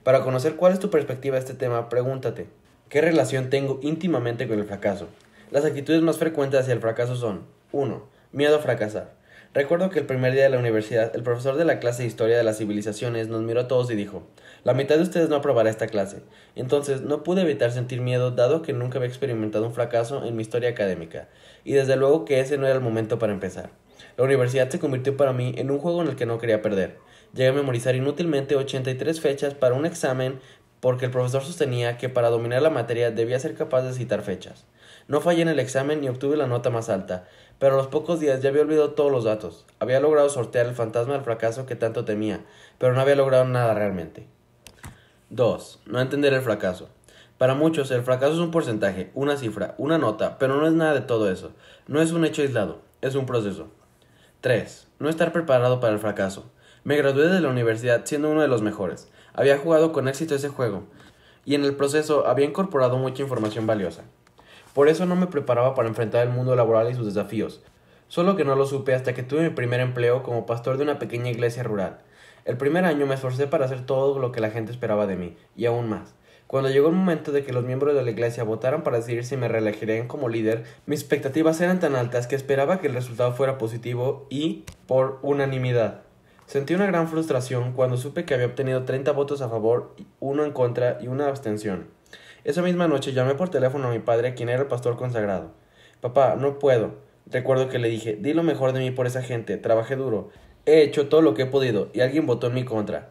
Para conocer cuál es tu perspectiva de este tema, pregúntate, ¿qué relación tengo íntimamente con el fracaso? Las actitudes más frecuentes hacia el fracaso son 1. Miedo a fracasar. Recuerdo que el primer día de la universidad, el profesor de la clase de Historia de las Civilizaciones nos miró a todos y dijo, la mitad de ustedes no aprobará esta clase. Entonces no pude evitar sentir miedo dado que nunca había experimentado un fracaso en mi historia académica, y desde luego que ese no era el momento para empezar. La universidad se convirtió para mí en un juego en el que no quería perder. Llegué a memorizar inútilmente 83 fechas para un examen porque el profesor sostenía que para dominar la materia debía ser capaz de citar fechas. No fallé en el examen ni obtuve la nota más alta, pero a los pocos días ya había olvidado todos los datos. Había logrado sortear el fantasma del fracaso que tanto temía, pero no había logrado nada realmente. 2. No entender el fracaso. Para muchos, el fracaso es un porcentaje, una cifra, una nota, pero no es nada de todo eso. No es un hecho aislado, es un proceso. 3. No estar preparado para el fracaso. Me gradué de la universidad siendo uno de los mejores. Había jugado con éxito ese juego, y en el proceso había incorporado mucha información valiosa. Por eso no me preparaba para enfrentar el mundo laboral y sus desafíos, solo que no lo supe hasta que tuve mi primer empleo como pastor de una pequeña iglesia rural. El primer año me esforcé para hacer todo lo que la gente esperaba de mí, y aún más. Cuando llegó el momento de que los miembros de la iglesia votaran para decidir si me reelegirían como líder, mis expectativas eran tan altas que esperaba que el resultado fuera positivo y por unanimidad. Sentí una gran frustración cuando supe que había obtenido 30 votos a favor, uno en contra y una abstención. Esa misma noche llamé por teléfono a mi padre, quien era el pastor consagrado. Papá, no puedo. Recuerdo que le dije, di lo mejor de mí por esa gente, trabajé duro, he hecho todo lo que he podido y alguien votó en mi contra.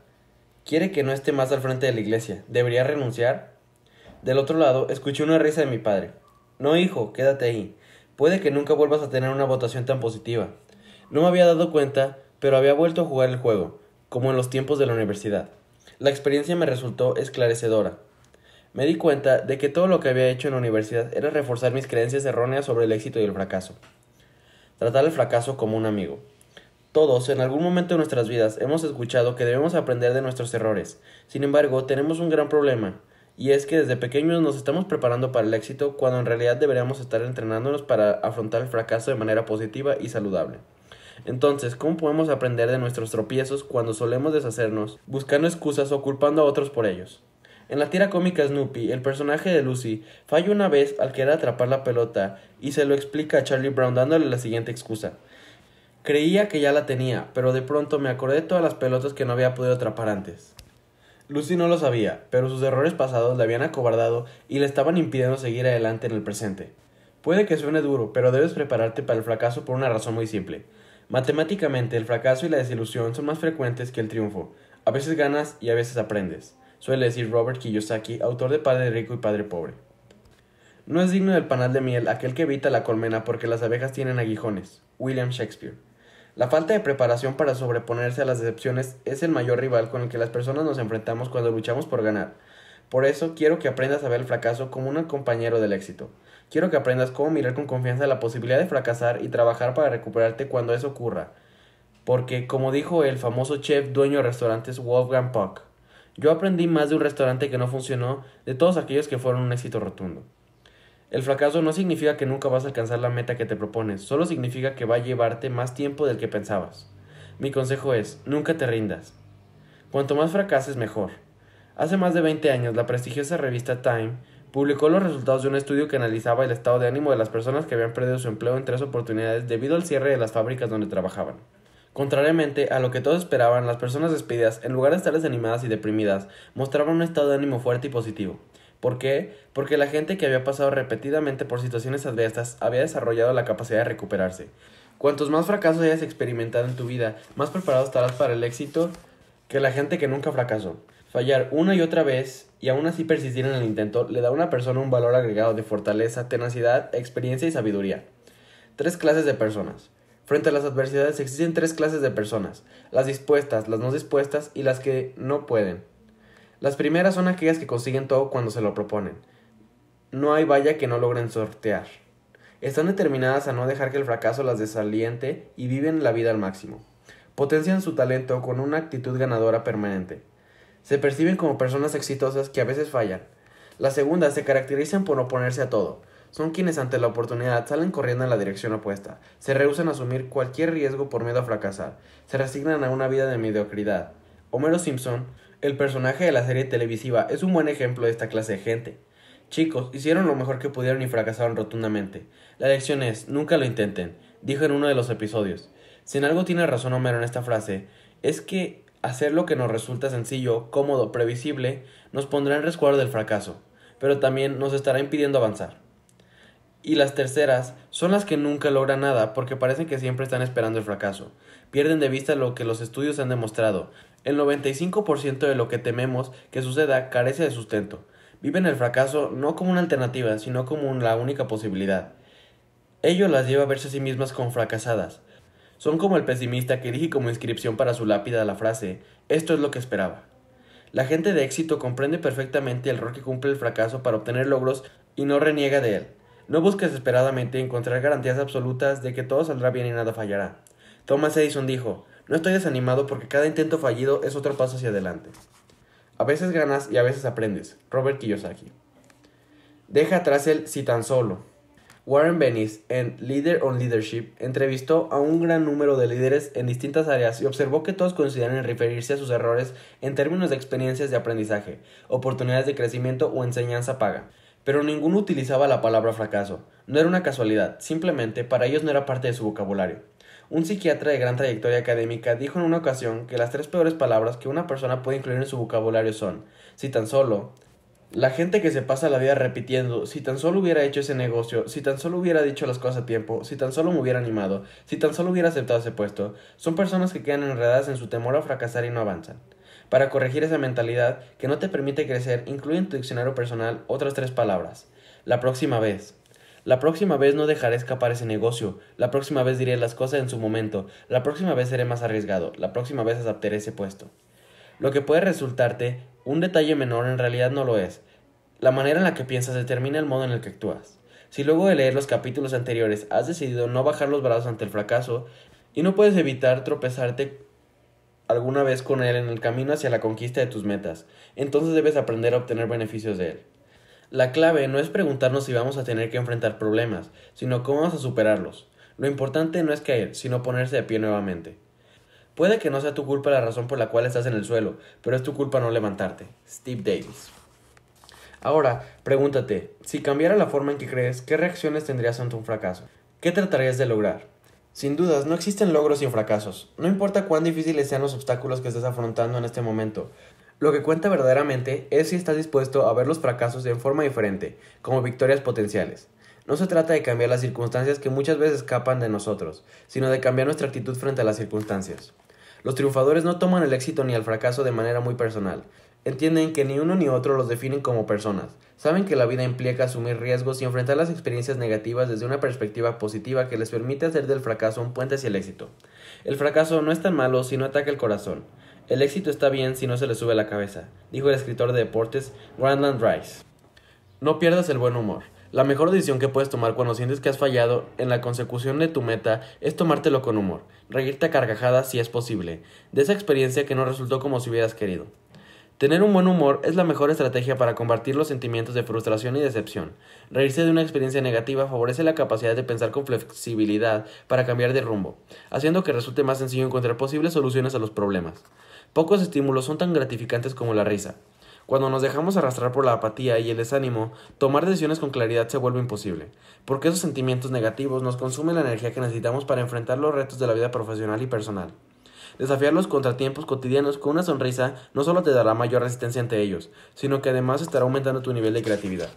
Quiere que no esté más al frente de la iglesia. ¿Debería renunciar? Del otro lado, escuché una risa de mi padre. No, hijo, quédate ahí. Puede que nunca vuelvas a tener una votación tan positiva. No me había dado cuenta, pero había vuelto a jugar el juego, como en los tiempos de la universidad. La experiencia me resultó esclarecedora. Me di cuenta de que todo lo que había hecho en la universidad era reforzar mis creencias erróneas sobre el éxito y el fracaso. Tratar el fracaso como un amigo. Todos, en algún momento de nuestras vidas, hemos escuchado que debemos aprender de nuestros errores. Sin embargo, tenemos un gran problema, y es que desde pequeños nos estamos preparando para el éxito cuando en realidad deberíamos estar entrenándonos para afrontar el fracaso de manera positiva y saludable. Entonces, ¿cómo podemos aprender de nuestros tropiezos cuando solemos deshacernos, buscando excusas o culpando a otros por ellos? En la tira cómica Snoopy, el personaje de Lucy falla una vez al querer atrapar la pelota y se lo explica a Charlie Brown dándole la siguiente excusa. Creía que ya la tenía, pero de pronto me acordé de todas las pelotas que no había podido atrapar antes. Lucy no lo sabía, pero sus errores pasados le habían acobardado y le estaban impidiendo seguir adelante en el presente. Puede que suene duro, pero debes prepararte para el fracaso por una razón muy simple. Matemáticamente, el fracaso y la desilusión son más frecuentes que el triunfo. A veces ganas y a veces aprendes suele decir Robert Kiyosaki, autor de Padre Rico y Padre Pobre. No es digno del panal de miel aquel que evita la colmena porque las abejas tienen aguijones. William Shakespeare. La falta de preparación para sobreponerse a las decepciones es el mayor rival con el que las personas nos enfrentamos cuando luchamos por ganar. Por eso quiero que aprendas a ver el fracaso como un compañero del éxito. Quiero que aprendas cómo mirar con confianza la posibilidad de fracasar y trabajar para recuperarte cuando eso ocurra. Porque, como dijo el famoso chef dueño de restaurantes Wolfgang Puck, yo aprendí más de un restaurante que no funcionó de todos aquellos que fueron un éxito rotundo. El fracaso no significa que nunca vas a alcanzar la meta que te propones, solo significa que va a llevarte más tiempo del que pensabas. Mi consejo es, nunca te rindas. Cuanto más fracases, mejor. Hace más de 20 años, la prestigiosa revista Time publicó los resultados de un estudio que analizaba el estado de ánimo de las personas que habían perdido su empleo en tres oportunidades debido al cierre de las fábricas donde trabajaban. Contrariamente a lo que todos esperaban, las personas despedidas, en lugar de estar desanimadas y deprimidas, mostraban un estado de ánimo fuerte y positivo. ¿Por qué? Porque la gente que había pasado repetidamente por situaciones adversas había desarrollado la capacidad de recuperarse. Cuantos más fracasos hayas experimentado en tu vida, más preparado estarás para el éxito que la gente que nunca fracasó. Fallar una y otra vez y aún así persistir en el intento le da a una persona un valor agregado de fortaleza, tenacidad, experiencia y sabiduría. Tres clases de personas. Frente a las adversidades existen tres clases de personas, las dispuestas, las no dispuestas y las que no pueden. Las primeras son aquellas que consiguen todo cuando se lo proponen. No hay valla que no logren sortear. Están determinadas a no dejar que el fracaso las desaliente y viven la vida al máximo. Potencian su talento con una actitud ganadora permanente. Se perciben como personas exitosas que a veces fallan. Las segundas se caracterizan por oponerse a todo. Son quienes ante la oportunidad salen corriendo en la dirección opuesta. Se rehusan a asumir cualquier riesgo por miedo a fracasar. Se resignan a una vida de mediocridad. Homero Simpson, el personaje de la serie televisiva, es un buen ejemplo de esta clase de gente. Chicos, hicieron lo mejor que pudieron y fracasaron rotundamente. La lección es, nunca lo intenten, dijo en uno de los episodios. Si en algo tiene razón Homero en esta frase, es que hacer lo que nos resulta sencillo, cómodo, previsible, nos pondrá en resguardo del fracaso, pero también nos estará impidiendo avanzar. Y las terceras son las que nunca logran nada porque parecen que siempre están esperando el fracaso. Pierden de vista lo que los estudios han demostrado. El 95% de lo que tememos que suceda carece de sustento. Viven el fracaso no como una alternativa, sino como la única posibilidad. Ello las lleva a verse a sí mismas como fracasadas. Son como el pesimista que elige como inscripción para su lápida la frase esto es lo que esperaba. La gente de éxito comprende perfectamente el rol que cumple el fracaso para obtener logros y no reniega de él. No busca desesperadamente encontrar garantías absolutas de que todo saldrá bien y nada fallará. Thomas Edison dijo, no estoy desanimado porque cada intento fallido es otro paso hacia adelante. A veces ganas y a veces aprendes. Robert Kiyosaki. Deja atrás el si tan solo. Warren Bennis, en Leader on Leadership, entrevistó a un gran número de líderes en distintas áreas y observó que todos coincidían en referirse a sus errores en términos de experiencias de aprendizaje, oportunidades de crecimiento o enseñanza paga. Pero ninguno utilizaba la palabra fracaso. No era una casualidad, simplemente para ellos no era parte de su vocabulario. Un psiquiatra de gran trayectoria académica dijo en una ocasión que las tres peores palabras que una persona puede incluir en su vocabulario son, si tan solo, la gente que se pasa la vida repitiendo, si tan solo hubiera hecho ese negocio, si tan solo hubiera dicho las cosas a tiempo, si tan solo me hubiera animado, si tan solo hubiera aceptado ese puesto, son personas que quedan enredadas en su temor a fracasar y no avanzan. Para corregir esa mentalidad que no te permite crecer, incluye en tu diccionario personal otras tres palabras. La próxima vez. La próxima vez no dejaré escapar ese negocio. La próxima vez diré las cosas en su momento. La próxima vez seré más arriesgado. La próxima vez aceptaré ese puesto. Lo que puede resultarte un detalle menor en realidad no lo es. La manera en la que piensas determina el modo en el que actúas. Si luego de leer los capítulos anteriores has decidido no bajar los brazos ante el fracaso y no puedes evitar tropezarte alguna vez con él en el camino hacia la conquista de tus metas, entonces debes aprender a obtener beneficios de él. La clave no es preguntarnos si vamos a tener que enfrentar problemas, sino cómo vamos a superarlos. Lo importante no es caer, sino ponerse de pie nuevamente. Puede que no sea tu culpa la razón por la cual estás en el suelo, pero es tu culpa no levantarte. Steve Davis. Ahora, pregúntate, si cambiara la forma en que crees, ¿qué reacciones tendrías ante un fracaso? ¿Qué tratarías de lograr? Sin dudas, no existen logros sin fracasos. No importa cuán difíciles sean los obstáculos que estés afrontando en este momento. Lo que cuenta verdaderamente es si estás dispuesto a ver los fracasos de forma diferente, como victorias potenciales. No se trata de cambiar las circunstancias que muchas veces escapan de nosotros, sino de cambiar nuestra actitud frente a las circunstancias. Los triunfadores no toman el éxito ni el fracaso de manera muy personal. Entienden que ni uno ni otro los definen como personas. Saben que la vida implica asumir riesgos y enfrentar las experiencias negativas desde una perspectiva positiva que les permite hacer del fracaso un puente hacia el éxito. El fracaso no es tan malo si no ataca el corazón. El éxito está bien si no se le sube la cabeza, dijo el escritor de deportes Grandland Rice. No pierdas el buen humor. La mejor decisión que puedes tomar cuando sientes que has fallado en la consecución de tu meta es tomártelo con humor, reírte a carcajadas si es posible, de esa experiencia que no resultó como si hubieras querido. Tener un buen humor es la mejor estrategia para combatir los sentimientos de frustración y decepción. Reírse de una experiencia negativa favorece la capacidad de pensar con flexibilidad para cambiar de rumbo, haciendo que resulte más sencillo encontrar posibles soluciones a los problemas. Pocos estímulos son tan gratificantes como la risa. Cuando nos dejamos arrastrar por la apatía y el desánimo, tomar decisiones con claridad se vuelve imposible, porque esos sentimientos negativos nos consumen la energía que necesitamos para enfrentar los retos de la vida profesional y personal. Desafiar los contratiempos cotidianos con una sonrisa no solo te dará mayor resistencia ante ellos, sino que además estará aumentando tu nivel de creatividad.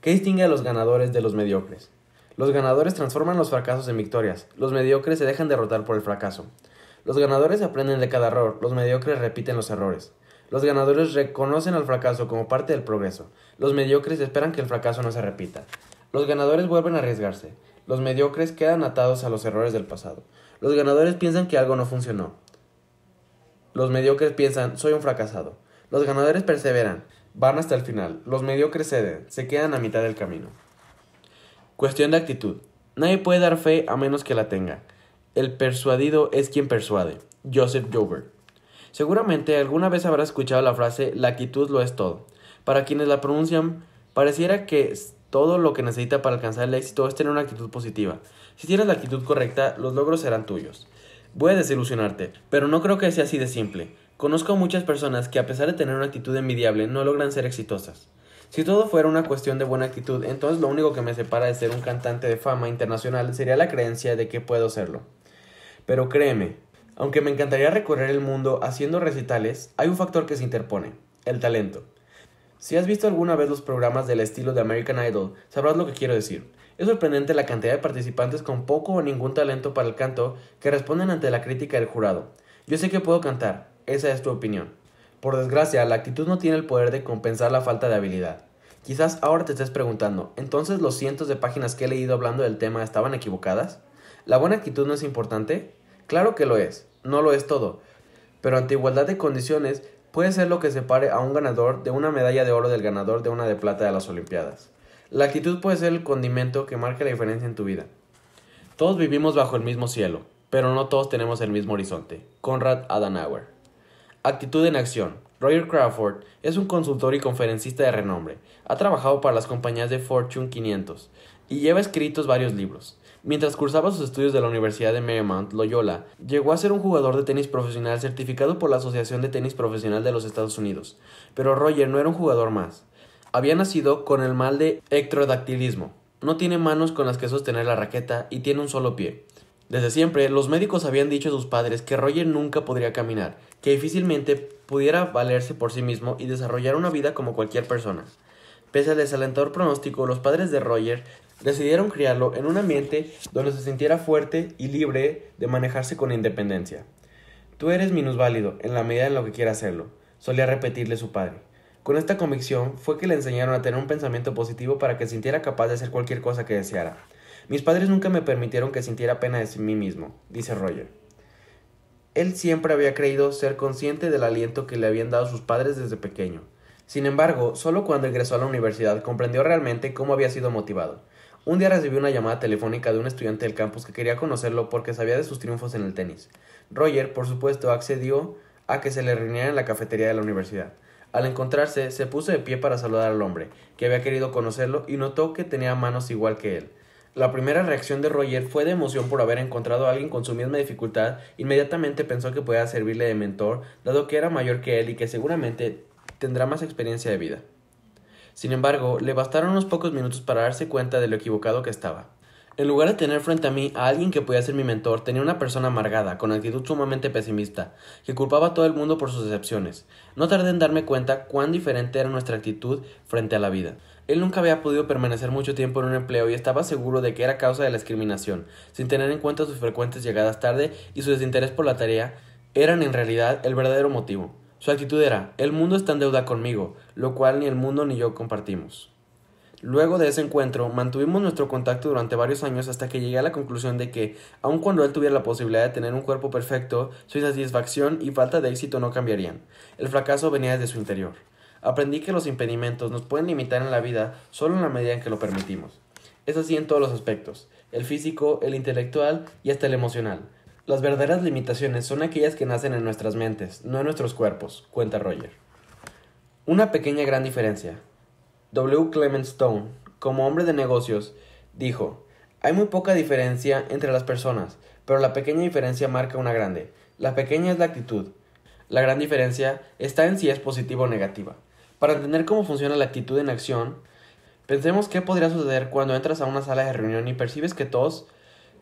¿Qué distingue a los ganadores de los mediocres? Los ganadores transforman los fracasos en victorias, los mediocres se dejan derrotar por el fracaso. Los ganadores aprenden de cada error, los mediocres repiten los errores. Los ganadores reconocen al fracaso como parte del progreso. Los mediocres esperan que el fracaso no se repita. Los ganadores vuelven a arriesgarse. Los mediocres quedan atados a los errores del pasado. Los ganadores piensan que algo no funcionó. Los mediocres piensan, soy un fracasado. Los ganadores perseveran, van hasta el final. Los mediocres ceden, se quedan a mitad del camino. Cuestión de actitud. Nadie puede dar fe a menos que la tenga. El persuadido es quien persuade. Joseph Joubert. Seguramente alguna vez habrás escuchado la frase la actitud lo es todo. Para quienes la pronuncian, pareciera que todo lo que necesita para alcanzar el éxito es tener una actitud positiva. Si tienes la actitud correcta, los logros serán tuyos. Voy a desilusionarte, pero no creo que sea así de simple. Conozco a muchas personas que a pesar de tener una actitud envidiable no logran ser exitosas. Si todo fuera una cuestión de buena actitud, entonces lo único que me separa de ser un cantante de fama internacional sería la creencia de que puedo serlo. Pero créeme, aunque me encantaría recorrer el mundo haciendo recitales, hay un factor que se interpone, el talento. Si has visto alguna vez los programas del estilo de American Idol, sabrás lo que quiero decir. Es sorprendente la cantidad de participantes con poco o ningún talento para el canto que responden ante la crítica del jurado. Yo sé que puedo cantar, esa es tu opinión. Por desgracia, la actitud no tiene el poder de compensar la falta de habilidad. Quizás ahora te estés preguntando, ¿entonces los cientos de páginas que he leído hablando del tema estaban equivocadas? ¿La buena actitud no es importante? Claro que lo es, no lo es todo, pero ante igualdad de condiciones puede ser lo que separe a un ganador de una medalla de oro del ganador de una de plata de las Olimpiadas. La actitud puede ser el condimento que marque la diferencia en tu vida. Todos vivimos bajo el mismo cielo, pero no todos tenemos el mismo horizonte. Conrad Adenauer. Actitud en acción. Roger Crawford es un consultor y conferencista de renombre. Ha trabajado para las compañías de Fortune 500 y lleva escritos varios libros. Mientras cursaba sus estudios de la Universidad de Marymount, Loyola, llegó a ser un jugador de tenis profesional certificado por la Asociación de Tenis Profesional de los Estados Unidos. Pero Roger no era un jugador más. Había nacido con el mal de ectrodactilismo. No tiene manos con las que sostener la raqueta y tiene un solo pie. Desde siempre, los médicos habían dicho a sus padres que Roger nunca podría caminar, que difícilmente pudiera valerse por sí mismo y desarrollar una vida como cualquier persona. Pese al desalentador pronóstico, los padres de Roger decidieron criarlo en un ambiente donde se sintiera fuerte y libre de manejarse con independencia. Tú eres minusválido en la medida en lo que quiera hacerlo, solía repetirle su padre. Con esta convicción fue que le enseñaron a tener un pensamiento positivo para que sintiera capaz de hacer cualquier cosa que deseara. Mis padres nunca me permitieron que sintiera pena de mí mismo, dice Roger. Él siempre había creído ser consciente del aliento que le habían dado sus padres desde pequeño. Sin embargo, solo cuando ingresó a la universidad comprendió realmente cómo había sido motivado. Un día recibió una llamada telefónica de un estudiante del campus que quería conocerlo porque sabía de sus triunfos en el tenis. Roger, por supuesto, accedió a que se le reuniera en la cafetería de la universidad. Al encontrarse, se puso de pie para saludar al hombre, que había querido conocerlo, y notó que tenía manos igual que él. La primera reacción de Roger fue de emoción por haber encontrado a alguien con su misma dificultad. Inmediatamente pensó que podía servirle de mentor, dado que era mayor que él y que seguramente tendrá más experiencia de vida. Sin embargo, le bastaron unos pocos minutos para darse cuenta de lo equivocado que estaba. En lugar de tener frente a mí a alguien que podía ser mi mentor, tenía una persona amargada, con actitud sumamente pesimista, que culpaba a todo el mundo por sus decepciones. No tardé en darme cuenta cuán diferente era nuestra actitud frente a la vida. Él nunca había podido permanecer mucho tiempo en un empleo y estaba seguro de que era causa de la discriminación, sin tener en cuenta sus frecuentes llegadas tarde y su desinterés por la tarea eran en realidad el verdadero motivo. Su actitud era el mundo está en deuda conmigo, lo cual ni el mundo ni yo compartimos. Luego de ese encuentro, mantuvimos nuestro contacto durante varios años hasta que llegué a la conclusión de que, aun cuando él tuviera la posibilidad de tener un cuerpo perfecto, su insatisfacción y falta de éxito no cambiarían. El fracaso venía desde su interior. Aprendí que los impedimentos nos pueden limitar en la vida solo en la medida en que lo permitimos. Es así en todos los aspectos, el físico, el intelectual y hasta el emocional. Las verdaderas limitaciones son aquellas que nacen en nuestras mentes, no en nuestros cuerpos, cuenta Roger. Una pequeña gran diferencia. W. Clement Stone, como hombre de negocios, dijo, hay muy poca diferencia entre las personas, pero la pequeña diferencia marca una grande. La pequeña es la actitud. La gran diferencia está en si es positiva o negativa. Para entender cómo funciona la actitud en acción, pensemos qué podría suceder cuando entras a una sala de reunión y percibes que todos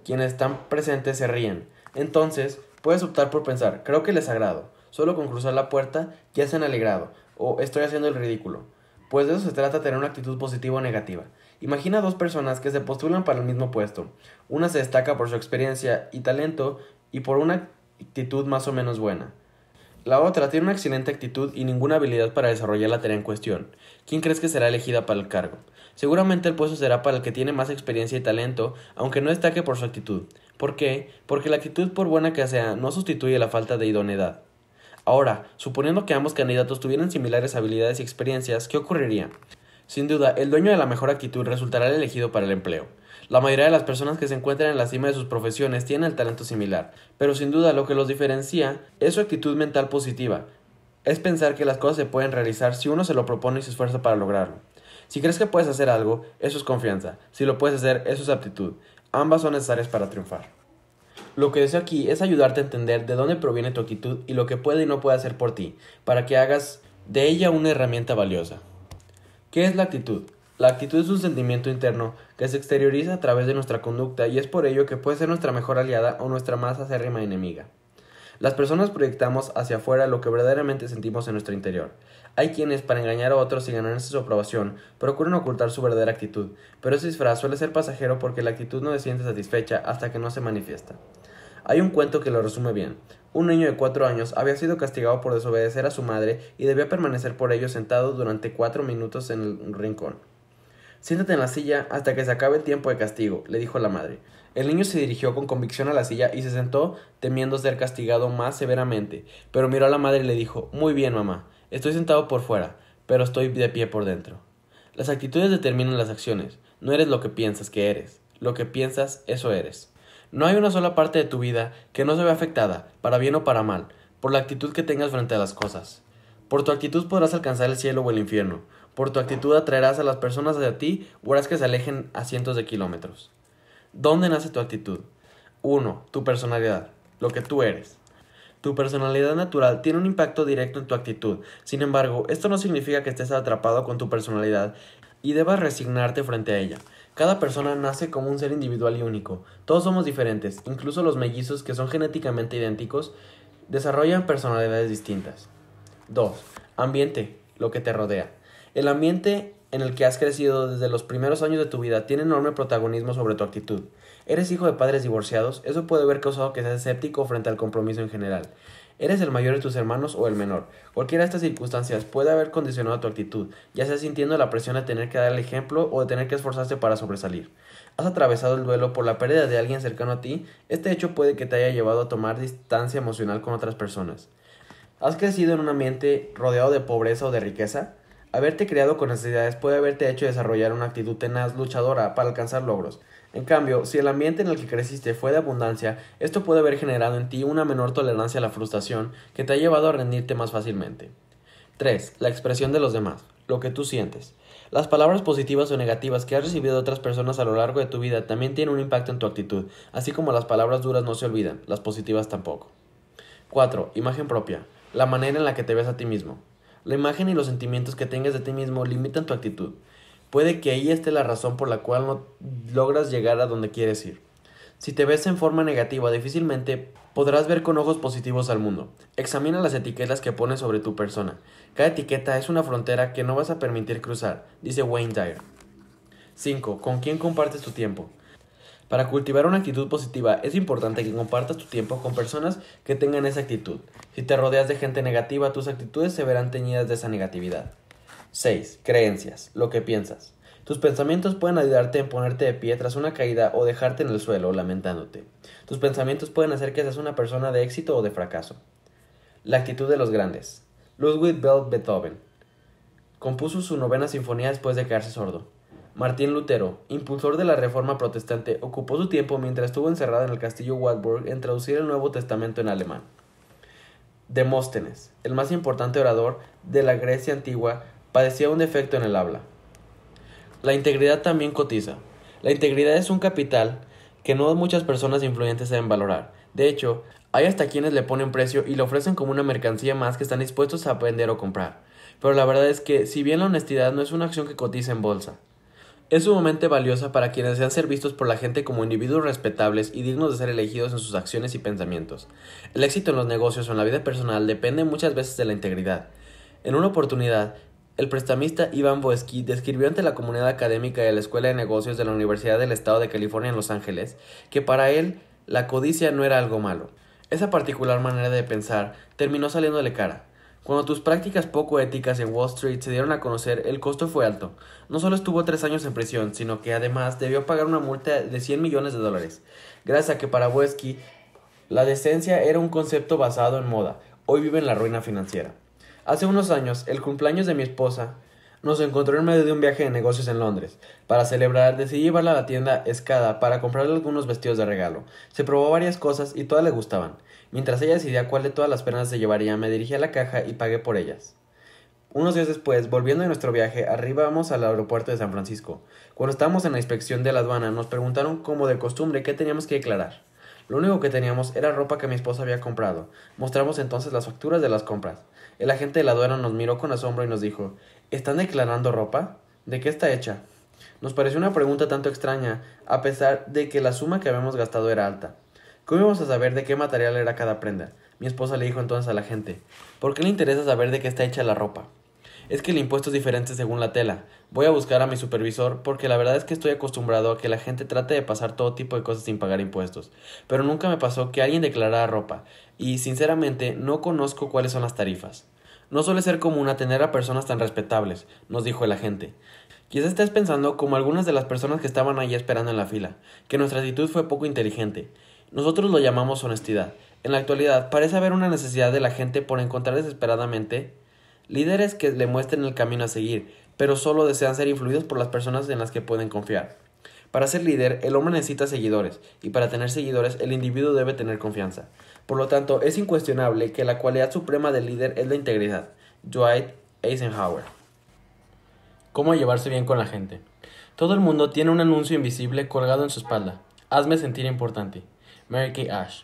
quienes están presentes se ríen. Entonces, puedes optar por pensar, creo que les agrado. Solo con cruzar la puerta ya se han alegrado, o estoy haciendo el ridículo. Pues de eso se trata tener una actitud positiva o negativa. Imagina dos personas que se postulan para el mismo puesto. Una se destaca por su experiencia y talento y por una actitud más o menos buena. La otra tiene una excelente actitud y ninguna habilidad para desarrollar la tarea en cuestión. ¿Quién crees que será elegida para el cargo? Seguramente el puesto será para el que tiene más experiencia y talento, aunque no destaque por su actitud. ¿Por qué? Porque la actitud, por buena que sea, no sustituye la falta de idoneidad. Ahora, suponiendo que ambos candidatos tuvieran similares habilidades y experiencias, ¿qué ocurriría? Sin duda, el dueño de la mejor actitud resultará el elegido para el empleo. La mayoría de las personas que se encuentran en la cima de sus profesiones tienen el talento similar, pero sin duda lo que los diferencia es su actitud mental positiva. Es pensar que las cosas se pueden realizar si uno se lo propone y se esfuerza para lograrlo. Si crees que puedes hacer algo, eso es confianza. Si lo puedes hacer, eso es aptitud. Ambas son necesarias para triunfar. Lo que deseo aquí es ayudarte a entender de dónde proviene tu actitud y lo que puede y no puede hacer por ti, para que hagas de ella una herramienta valiosa. ¿Qué es la actitud? La actitud es un sentimiento interno que se exterioriza a través de nuestra conducta y es por ello que puede ser nuestra mejor aliada o nuestra más acérrima enemiga. Las personas proyectamos hacia afuera lo que verdaderamente sentimos en nuestro interior. Hay quienes, para engañar a otros y ganarse su aprobación, procuran ocultar su verdadera actitud, pero ese disfraz suele ser pasajero porque la actitud no se siente satisfecha hasta que no se manifiesta. Hay un cuento que lo resume bien. Un niño de cuatro años había sido castigado por desobedecer a su madre y debía permanecer por ello sentado durante cuatro minutos en el rincón. Siéntate en la silla hasta que se acabe el tiempo de castigo, le dijo la madre. El niño se dirigió con convicción a la silla y se sentó, temiendo ser castigado más severamente, pero miró a la madre y le dijo Muy bien, mamá, estoy sentado por fuera, pero estoy de pie por dentro. Las actitudes determinan las acciones, no eres lo que piensas que eres, lo que piensas, eso eres. No hay una sola parte de tu vida que no se vea afectada, para bien o para mal, por la actitud que tengas frente a las cosas. Por tu actitud podrás alcanzar el cielo o el infierno, por tu actitud atraerás a las personas hacia ti o harás que se alejen a cientos de kilómetros. ¿Dónde nace tu actitud? 1. Tu personalidad, lo que tú eres. Tu personalidad natural tiene un impacto directo en tu actitud. Sin embargo, esto no significa que estés atrapado con tu personalidad y debas resignarte frente a ella. Cada persona nace como un ser individual y único. Todos somos diferentes, incluso los mellizos que son genéticamente idénticos desarrollan personalidades distintas. 2. Ambiente, lo que te rodea. El ambiente en el que has crecido desde los primeros años de tu vida tiene enorme protagonismo sobre tu actitud. ¿Eres hijo de padres divorciados? Eso puede haber causado que seas escéptico frente al compromiso en general. ¿Eres el mayor de tus hermanos o el menor? Cualquiera de estas circunstancias puede haber condicionado tu actitud, ya sea sintiendo la presión de tener que dar el ejemplo o de tener que esforzarse para sobresalir. ¿Has atravesado el duelo por la pérdida de alguien cercano a ti? Este hecho puede que te haya llevado a tomar distancia emocional con otras personas. ¿Has crecido en un ambiente rodeado de pobreza o de riqueza? Haberte criado con necesidades puede haberte hecho desarrollar una actitud tenaz, luchadora, para alcanzar logros. En cambio, si el ambiente en el que creciste fue de abundancia, esto puede haber generado en ti una menor tolerancia a la frustración que te ha llevado a rendirte más fácilmente. 3. La expresión de los demás, lo que tú sientes. Las palabras positivas o negativas que has recibido de otras personas a lo largo de tu vida también tienen un impacto en tu actitud, así como las palabras duras no se olvidan, las positivas tampoco. 4. Imagen propia, la manera en la que te ves a ti mismo. La imagen y los sentimientos que tengas de ti mismo limitan tu actitud. Puede que ahí esté la razón por la cual no logras llegar a donde quieres ir. Si te ves en forma negativa, difícilmente podrás ver con ojos positivos al mundo. Examina las etiquetas que pones sobre tu persona. Cada etiqueta es una frontera que no vas a permitir cruzar, dice Wayne Dyer. 5. ¿Con quién compartes tu tiempo? Para cultivar una actitud positiva es importante que compartas tu tiempo con personas que tengan esa actitud. Si te rodeas de gente negativa, tus actitudes se verán teñidas de esa negatividad. 6. Creencias, lo que piensas. Tus pensamientos pueden ayudarte en ponerte de pie tras una caída o dejarte en el suelo lamentándote. Tus pensamientos pueden hacer que seas una persona de éxito o de fracaso. La actitud de los grandes. Ludwig Bell Beethoven compuso su novena sinfonía después de quedarse sordo. Martín Lutero, impulsor de la Reforma Protestante, ocupó su tiempo mientras estuvo encerrado en el castillo Wartburg en traducir el Nuevo Testamento en alemán. Demóstenes, el más importante orador de la Grecia antigua, padecía un defecto en el habla. La integridad también cotiza. La integridad es un capital que no muchas personas influyentes deben valorar. De hecho, hay hasta quienes le ponen precio y le ofrecen como una mercancía más que están dispuestos a vender o comprar. Pero la verdad es que, si bien la honestidad no es una acción que cotiza en bolsa, es sumamente valiosa para quienes desean ser vistos por la gente como individuos respetables y dignos de ser elegidos en sus acciones y pensamientos. El éxito en los negocios o en la vida personal depende muchas veces de la integridad. En una oportunidad, el prestamista Ivan Boesky describió ante la comunidad académica de la Escuela de Negocios de la Universidad del Estado de California en Los Ángeles que para él la codicia no era algo malo. Esa particular manera de pensar terminó saliéndole cara. Cuando tus prácticas poco éticas en Wall Street se dieron a conocer, el costo fue alto. No solo estuvo tres años en prisión, sino que además debió pagar una multa de 100 millones de dólares. Gracias a que para Wesky la decencia era un concepto basado en moda. hoy vive en la ruina financiera. Hace unos años, el cumpleaños de mi esposa nos encontró en medio de un viaje de negocios en Londres. Para celebrar, decidí llevarla a la tienda Escada para comprarle algunos vestidos de regalo. Se probó varias cosas y todas le gustaban. Mientras ella decidía cuál de todas las prendas se llevaría, me dirigí a la caja y pagué por ellas. Unos días después, volviendo de nuestro viaje, arribamos al aeropuerto de San Francisco. Cuando estábamos en la inspección de la aduana, nos preguntaron como de costumbre qué teníamos que declarar. Lo único que teníamos era ropa que mi esposa había comprado. Mostramos entonces las facturas de las compras. El agente de la aduana nos miró con asombro y nos dijo ¿Están declarando ropa? ¿De qué está hecha? Nos pareció una pregunta tanto extraña, a pesar de que la suma que habíamos gastado era alta. ¿Cómo íbamos a saber de qué material era cada prenda? Mi esposa le dijo entonces a la gente ¿Por qué le interesa saber de qué está hecha la ropa? Es que el impuesto es diferente según la tela. Voy a buscar a mi supervisor porque la verdad es que estoy acostumbrado a que la gente trate de pasar todo tipo de cosas sin pagar impuestos. Pero nunca me pasó que alguien declarara ropa y sinceramente no conozco cuáles son las tarifas. No suele ser común atender a personas tan respetables, nos dijo el agente. Quizás estés pensando, como algunas de las personas que estaban ahí esperando en la fila, que nuestra actitud fue poco inteligente. Nosotros lo llamamos honestidad. En la actualidad parece haber una necesidad de la gente por encontrar desesperadamente líderes que le muestren el camino a seguir, pero solo desean ser influidos por las personas en las que pueden confiar. Para ser líder, el hombre necesita seguidores, y para tener seguidores, el individuo debe tener confianza. Por lo tanto, es incuestionable que la cualidad suprema del líder es la integridad. Dwight Eisenhower. ¿Cómo llevarse bien con la gente? Todo el mundo tiene un anuncio invisible colgado en su espalda. Hazme sentir importante. Mary Kay Ash.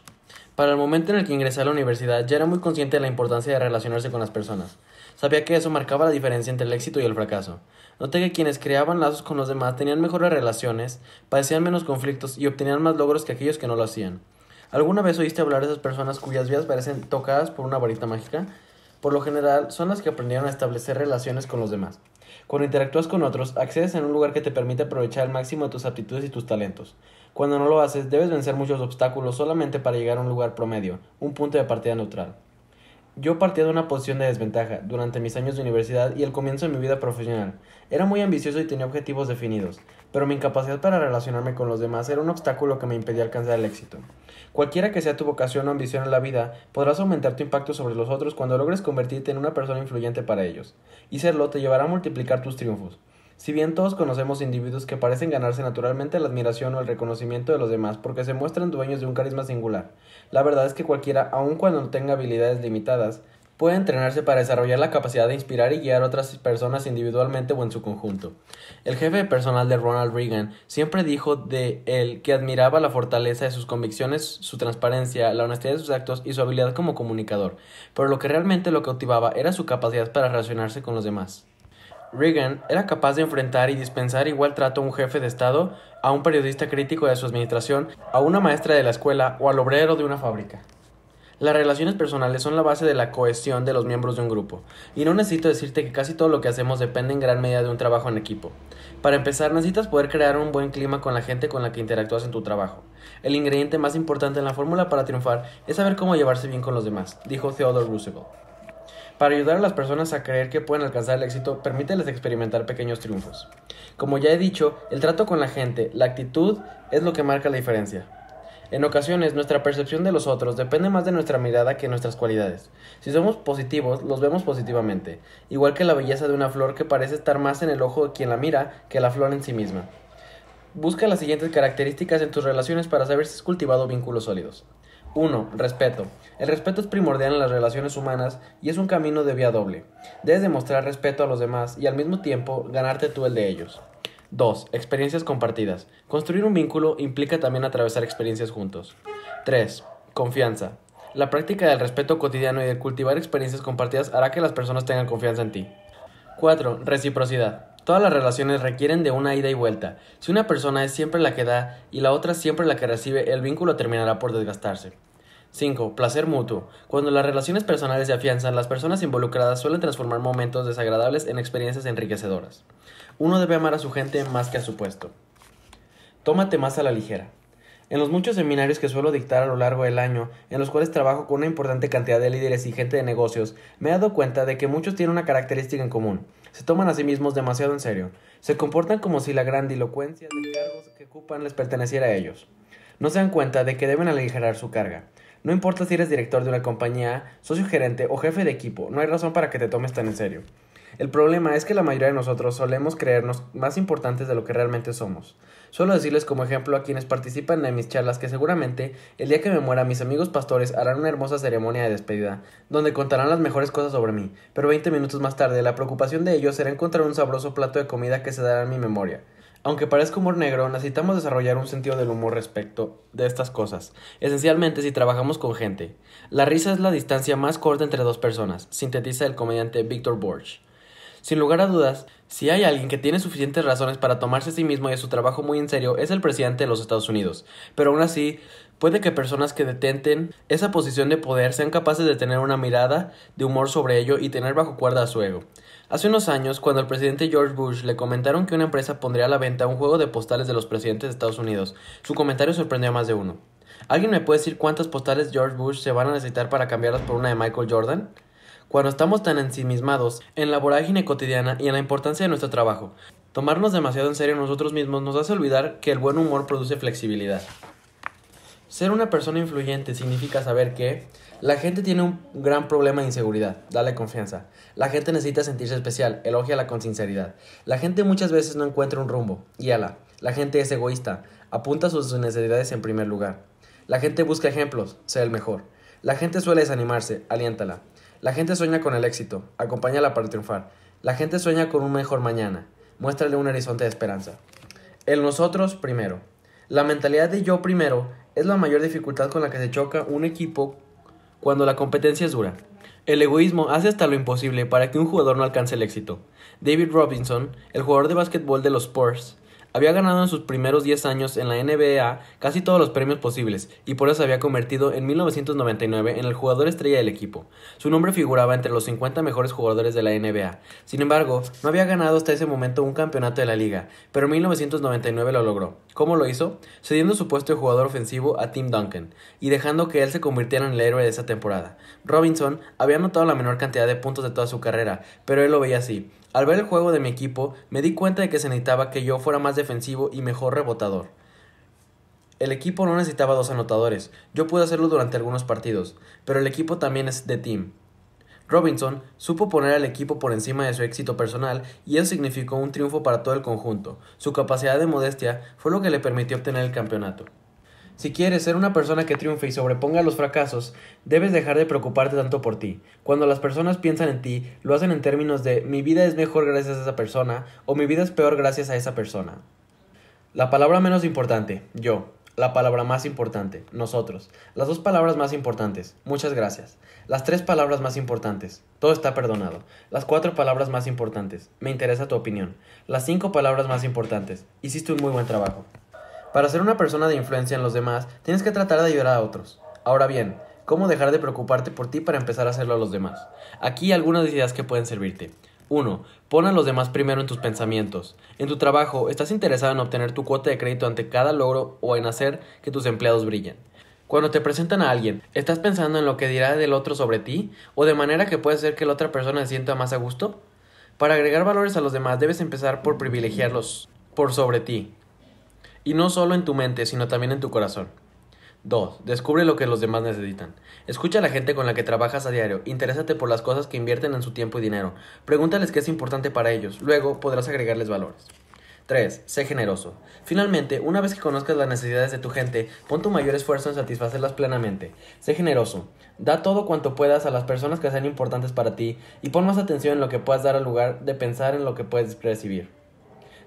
Para el momento en el que ingresé a la universidad ya era muy consciente de la importancia de relacionarse con las personas. Sabía que eso marcaba la diferencia entre el éxito y el fracaso. Noté que quienes creaban lazos con los demás tenían mejores relaciones, padecían menos conflictos y obtenían más logros que aquellos que no lo hacían. ¿Alguna vez oíste hablar de esas personas cuyas vidas parecen tocadas por una varita mágica? Por lo general, son las que aprendieron a establecer relaciones con los demás. Cuando interactúas con otros, accedes en un lugar que te permite aprovechar al máximo tus aptitudes y tus talentos. Cuando no lo haces, debes vencer muchos obstáculos solamente para llegar a un lugar promedio, un punto de partida neutral. Yo partía de una posición de desventaja durante mis años de universidad y el comienzo de mi vida profesional. Era muy ambicioso y tenía objetivos definidos, pero mi incapacidad para relacionarme con los demás era un obstáculo que me impedía alcanzar el éxito. Cualquiera que sea tu vocación o ambición en la vida, podrás aumentar tu impacto sobre los otros cuando logres convertirte en una persona influyente para ellos, y serlo te llevará a multiplicar tus triunfos. Si bien todos conocemos individuos que parecen ganarse naturalmente la admiración o el reconocimiento de los demás porque se muestran dueños de un carisma singular, la verdad es que cualquiera, aun cuando tenga habilidades limitadas, puede entrenarse para desarrollar la capacidad de inspirar y guiar a otras personas individualmente o en su conjunto. El jefe personal de Ronald Reagan siempre dijo de él que admiraba la fortaleza de sus convicciones, su transparencia, la honestidad de sus actos y su habilidad como comunicador, pero lo que realmente lo cautivaba era su capacidad para relacionarse con los demás. Reagan era capaz de enfrentar y dispensar igual trato a un jefe de Estado, a un periodista crítico de su administración, a una maestra de la escuela o al obrero de una fábrica. Las relaciones personales son la base de la cohesión de los miembros de un grupo, y no necesito decirte que casi todo lo que hacemos depende en gran medida de un trabajo en equipo. Para empezar, necesitas poder crear un buen clima con la gente con la que interactúas en tu trabajo. El ingrediente más importante en la fórmula para triunfar es saber cómo llevarse bien con los demás, dijo Theodore Roosevelt. Para ayudar a las personas a creer que pueden alcanzar el éxito, permíteles experimentar pequeños triunfos. Como ya he dicho, el trato con la gente, la actitud, es lo que marca la diferencia. En ocasiones, nuestra percepción de los otros depende más de nuestra mirada que de nuestras cualidades. Si somos positivos, los vemos positivamente, igual que la belleza de una flor que parece estar más en el ojo de quien la mira que la flor en sí misma. Busca las siguientes características en tus relaciones para saber si has cultivado vínculos sólidos. 1. Respeto. El respeto es primordial en las relaciones humanas y es un camino de vía doble. Debes demostrar respeto a los demás y al mismo tiempo ganarte tú el de ellos. 2. Experiencias compartidas. Construir un vínculo implica también atravesar experiencias juntos. 3. Confianza. La práctica del respeto cotidiano y de cultivar experiencias compartidas hará que las personas tengan confianza en ti. 4. Reciprocidad. Todas las relaciones requieren de una ida y vuelta. Si una persona es siempre la que da y la otra siempre la que recibe, el vínculo terminará por desgastarse. 5. Placer mutuo. Cuando las relaciones personales se afianzan, las personas involucradas suelen transformar momentos desagradables en experiencias enriquecedoras. Uno debe amar a su gente más que a su puesto. Tómate más a la ligera. En los muchos seminarios que suelo dictar a lo largo del año, en los cuales trabajo con una importante cantidad de líderes y gente de negocios, me he dado cuenta de que muchos tienen una característica en común. Se toman a sí mismos demasiado en serio. Se comportan como si la grandilocuencia de cargos que ocupan les perteneciera a ellos. No se dan cuenta de que deben aligerar su carga. No importa si eres director de una compañía, socio gerente o jefe de equipo, no hay razón para que te tomes tan en serio. El problema es que la mayoría de nosotros solemos creernos más importantes de lo que realmente somos. Suelo decirles como ejemplo a quienes participan en mis charlas que seguramente el día que me muera mis amigos pastores harán una hermosa ceremonia de despedida, donde contarán las mejores cosas sobre mí, pero 20 minutos más tarde la preocupación de ellos será encontrar un sabroso plato de comida que se dará en mi memoria. Aunque parezca humor negro, necesitamos desarrollar un sentido del humor respecto de estas cosas, esencialmente si trabajamos con gente. La risa es la distancia más corta entre dos personas, sintetiza el comediante Victor Borch. Sin lugar a dudas, si hay alguien que tiene suficientes razones para tomarse a sí mismo y a su trabajo muy en serio, es el presidente de los Estados Unidos. Pero aún así, puede que personas que detenten esa posición de poder sean capaces de tener una mirada de humor sobre ello y tener bajo cuerda a su ego. Hace unos años, cuando al presidente George Bush le comentaron que una empresa pondría a la venta un juego de postales de los presidentes de Estados Unidos, su comentario sorprendió a más de uno. ¿Alguien me puede decir cuántas postales George Bush se van a necesitar para cambiarlas por una de Michael Jordan? Cuando estamos tan ensimismados en la vorágine cotidiana y en la importancia de nuestro trabajo, tomarnos demasiado en serio nosotros mismos nos hace olvidar que el buen humor produce flexibilidad. Ser una persona influyente significa saber que la gente tiene un gran problema de inseguridad, dale confianza. La gente necesita sentirse especial, elógiala con sinceridad. La gente muchas veces no encuentra un rumbo, guíala. La gente es egoísta, apunta sus necesidades en primer lugar. La gente busca ejemplos, sé el mejor. La gente suele desanimarse, aliéntala. La gente sueña con el éxito, acompáñala para triunfar. La gente sueña con un mejor mañana, muéstrale un horizonte de esperanza. El nosotros primero. La mentalidad de yo primero es la mayor dificultad con la que se choca un equipo cuando la competencia es dura. El egoísmo hace hasta lo imposible para que un jugador no alcance el éxito. David Robinson, el jugador de básquetbol de los Spurs, había ganado en sus primeros 10 años en la NBA casi todos los premios posibles y por eso se había convertido en 1999 en el jugador estrella del equipo. Su nombre figuraba entre los 50 mejores jugadores de la NBA. Sin embargo, no había ganado hasta ese momento un campeonato de la liga, pero en 1999 lo logró. ¿Cómo lo hizo? Cediendo su puesto de jugador ofensivo a Tim Duncan y dejando que él se convirtiera en el héroe de esa temporada. Robinson había anotado la menor cantidad de puntos de toda su carrera, pero él lo veía así. Al ver el juego de mi equipo, me di cuenta de que se necesitaba que yo fuera más defensivo y mejor rebotador. El equipo no necesitaba dos anotadores, yo pude hacerlo durante algunos partidos, pero el equipo también es de team. Robinson supo poner al equipo por encima de su éxito personal y eso significó un triunfo para todo el conjunto. Su capacidad de modestia fue lo que le permitió obtener el campeonato. Si quieres ser una persona que triunfe y sobreponga los fracasos, debes dejar de preocuparte tanto por ti. Cuando las personas piensan en ti, lo hacen en términos de mi vida es mejor gracias a esa persona o mi vida es peor gracias a esa persona. La palabra menos importante, yo. La palabra más importante, nosotros. Las dos palabras más importantes, muchas gracias. Las tres palabras más importantes, todo está perdonado. Las cuatro palabras más importantes, me interesa tu opinión. Las cinco palabras más importantes, hiciste un muy buen trabajo. Para ser una persona de influencia en los demás, tienes que tratar de ayudar a otros. Ahora bien, ¿cómo dejar de preocuparte por ti para empezar a hacerlo a los demás? Aquí algunas ideas que pueden servirte. 1. Pon a los demás primero en tus pensamientos. En tu trabajo, estás interesado en obtener tu cuota de crédito ante cada logro o en hacer que tus empleados brillen. Cuando te presentan a alguien, ¿estás pensando en lo que dirá del otro sobre ti? ¿O de manera que puede ser que la otra persona se sienta más a gusto? Para agregar valores a los demás debes empezar por privilegiarlos por sobre ti. Y no solo en tu mente, sino también en tu corazón. 2. Descubre lo que los demás necesitan. Escucha a la gente con la que trabajas a diario. Interésate por las cosas que invierten en su tiempo y dinero. Pregúntales qué es importante para ellos. Luego podrás agregarles valores. 3. Sé generoso. Finalmente, una vez que conozcas las necesidades de tu gente, pon tu mayor esfuerzo en satisfacerlas plenamente. Sé generoso. Da todo cuanto puedas a las personas que sean importantes para ti y pon más atención en lo que puedas dar al lugar de pensar en lo que puedes recibir.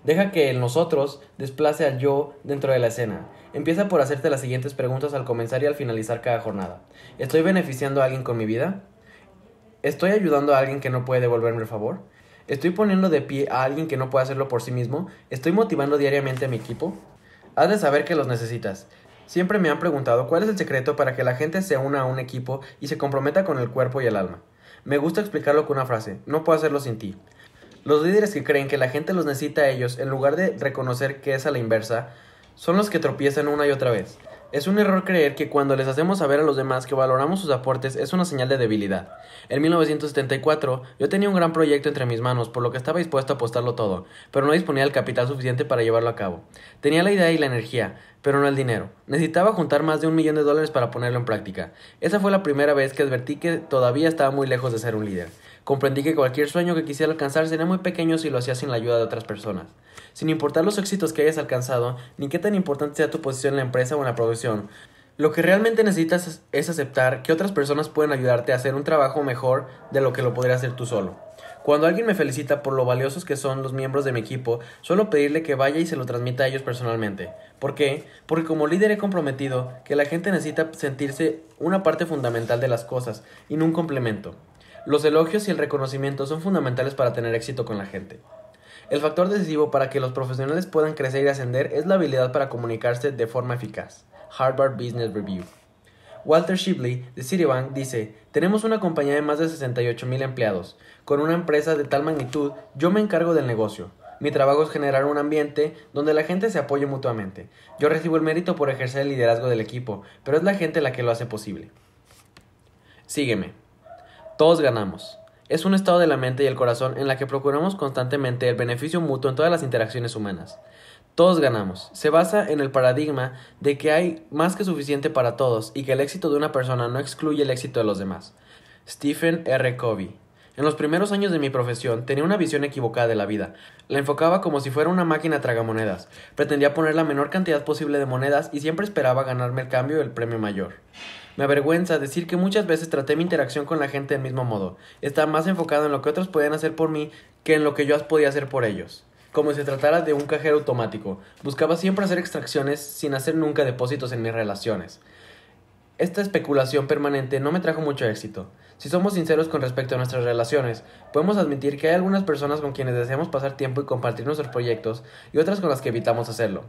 Deja que el nosotros desplace al yo dentro de la escena. Empieza por hacerte las siguientes preguntas al comenzar y al finalizar cada jornada. ¿Estoy beneficiando a alguien con mi vida? ¿Estoy ayudando a alguien que no puede devolverme el favor? ¿Estoy poniendo de pie a alguien que no puede hacerlo por sí mismo? ¿Estoy motivando diariamente a mi equipo? Has de saber que los necesitas. Siempre me han preguntado cuál es el secreto para que la gente se una a un equipo y se comprometa con el cuerpo y el alma. Me gusta explicarlo con una frase, no puedo hacerlo sin ti. Los líderes que creen que la gente los necesita a ellos, en lugar de reconocer que es a la inversa, son los que tropiezan una y otra vez. Es un error creer que cuando les hacemos saber a los demás que valoramos sus aportes es una señal de debilidad. En 1974 yo tenía un gran proyecto entre mis manos, por lo que estaba dispuesto a apostarlo todo, pero no disponía del capital suficiente para llevarlo a cabo. Tenía la idea y la energía, pero no el dinero. Necesitaba juntar más de un millón de dólares para ponerlo en práctica. Esa fue la primera vez que advertí que todavía estaba muy lejos de ser un líder. Comprendí que cualquier sueño que quisiera alcanzar sería muy pequeño si lo hacía sin la ayuda de otras personas. Sin importar los éxitos que hayas alcanzado, ni qué tan importante sea tu posición en la empresa o en la producción, lo que realmente necesitas es aceptar que otras personas pueden ayudarte a hacer un trabajo mejor de lo que lo podrías hacer tú solo. Cuando alguien me felicita por lo valiosos que son los miembros de mi equipo, suelo pedirle que vaya y se lo transmita a ellos personalmente. ¿Por qué? Porque como líder he comprometido que la gente necesita sentirse una parte fundamental de las cosas y no un complemento. Los elogios y el reconocimiento son fundamentales para tener éxito con la gente. El factor decisivo para que los profesionales puedan crecer y ascender es la habilidad para comunicarse de forma eficaz. Harvard Business Review. Walter Shibley, de Citibank, dice, tenemos una compañía de más de 68 mil empleados. Con una empresa de tal magnitud, yo me encargo del negocio. Mi trabajo es generar un ambiente donde la gente se apoye mutuamente. Yo recibo el mérito por ejercer el liderazgo del equipo, pero es la gente la que lo hace posible. Sígueme. Todos ganamos. Es un estado de la mente y el corazón en la que procuramos constantemente el beneficio mutuo en todas las interacciones humanas. Todos ganamos. Se basa en el paradigma de que hay más que suficiente para todos y que el éxito de una persona no excluye el éxito de los demás. Stephen R. Covey. En los primeros años de mi profesión tenía una visión equivocada de la vida. La enfocaba como si fuera una máquina tragamonedas. Pretendía poner la menor cantidad posible de monedas y siempre esperaba ganarme el cambio o el premio mayor. Me avergüenza decir que muchas veces traté mi interacción con la gente del mismo modo. Estaba más enfocado en lo que otros podían hacer por mí que en lo que yo podía hacer por ellos como si se tratara de un cajero automático. Buscaba siempre hacer extracciones sin hacer nunca depósitos en mis relaciones. Esta especulación permanente no me trajo mucho éxito. Si somos sinceros con respecto a nuestras relaciones, podemos admitir que hay algunas personas con quienes deseamos pasar tiempo y compartir nuestros proyectos y otras con las que evitamos hacerlo.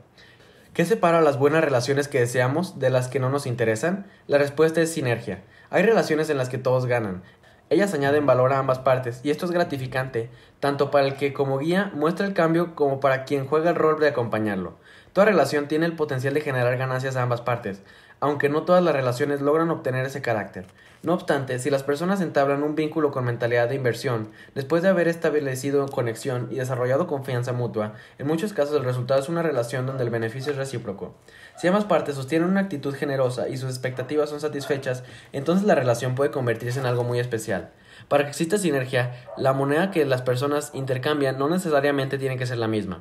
¿Qué separa las buenas relaciones que deseamos de las que no nos interesan? La respuesta es sinergia. Hay relaciones en las que todos ganan, ellas añaden valor a ambas partes, y esto es gratificante, tanto para el que como guía muestra el cambio como para quien juega el rol de acompañarlo. Toda relación tiene el potencial de generar ganancias a ambas partes, aunque no todas las relaciones logran obtener ese carácter. No obstante, si las personas entablan un vínculo con mentalidad de inversión, después de haber establecido conexión y desarrollado confianza mutua, en muchos casos el resultado es una relación donde el beneficio es recíproco. Si ambas partes sostienen una actitud generosa y sus expectativas son satisfechas, entonces la relación puede convertirse en algo muy especial. Para que exista sinergia, la moneda que las personas intercambian no necesariamente tiene que ser la misma.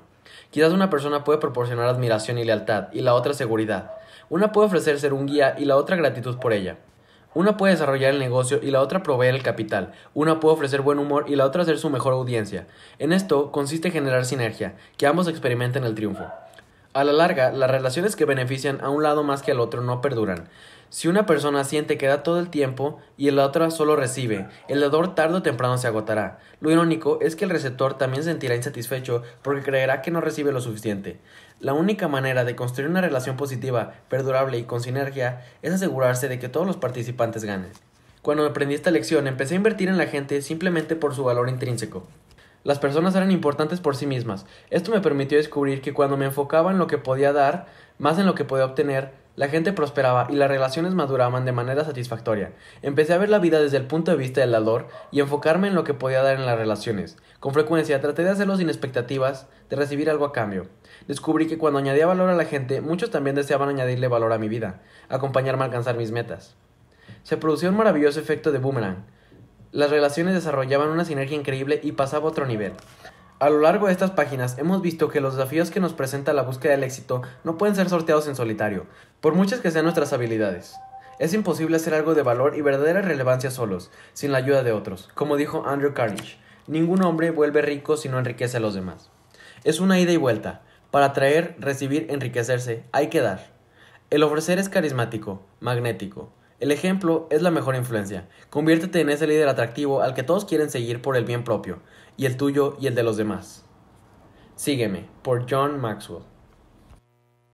Quizás una persona puede proporcionar admiración y lealtad, y la otra seguridad. Una puede ofrecer ser un guía y la otra gratitud por ella. Una puede desarrollar el negocio y la otra proveer el capital. Una puede ofrecer buen humor y la otra ser su mejor audiencia. En esto consiste generar sinergia, que ambos experimenten el triunfo. A la larga, las relaciones que benefician a un lado más que al otro no perduran. Si una persona siente que da todo el tiempo y la otra solo recibe, el dador tarde o temprano se agotará. Lo irónico es que el receptor también se sentirá insatisfecho porque creerá que no recibe lo suficiente. La única manera de construir una relación positiva, perdurable y con sinergia es asegurarse de que todos los participantes ganen. Cuando aprendí esta lección empecé a invertir en la gente simplemente por su valor intrínseco. Las personas eran importantes por sí mismas. Esto me permitió descubrir que cuando me enfocaba en lo que podía dar, más en lo que podía obtener, la gente prosperaba y las relaciones maduraban de manera satisfactoria. Empecé a ver la vida desde el punto de vista del dador y enfocarme en lo que podía dar en las relaciones. Con frecuencia traté de hacerlo sin expectativas de recibir algo a cambio. Descubrí que cuando añadía valor a la gente, muchos también deseaban añadirle valor a mi vida, acompañarme a alcanzar mis metas. Se producía un maravilloso efecto de boomerang. Las relaciones desarrollaban una sinergia increíble y pasaba a otro nivel. A lo largo de estas páginas hemos visto que los desafíos que nos presenta la búsqueda del éxito no pueden ser sorteados en solitario, por muchas que sean nuestras habilidades. Es imposible hacer algo de valor y verdadera relevancia solos, sin la ayuda de otros. Como dijo Andrew Carnegie, ningún hombre vuelve rico si no enriquece a los demás. Es una ida y vuelta. Para atraer, recibir, enriquecerse, hay que dar. El ofrecer es carismático, magnético. El ejemplo es la mejor influencia. Conviértete en ese líder atractivo al que todos quieren seguir por el bien propio, y el tuyo y el de los demás. Sígueme, por John Maxwell.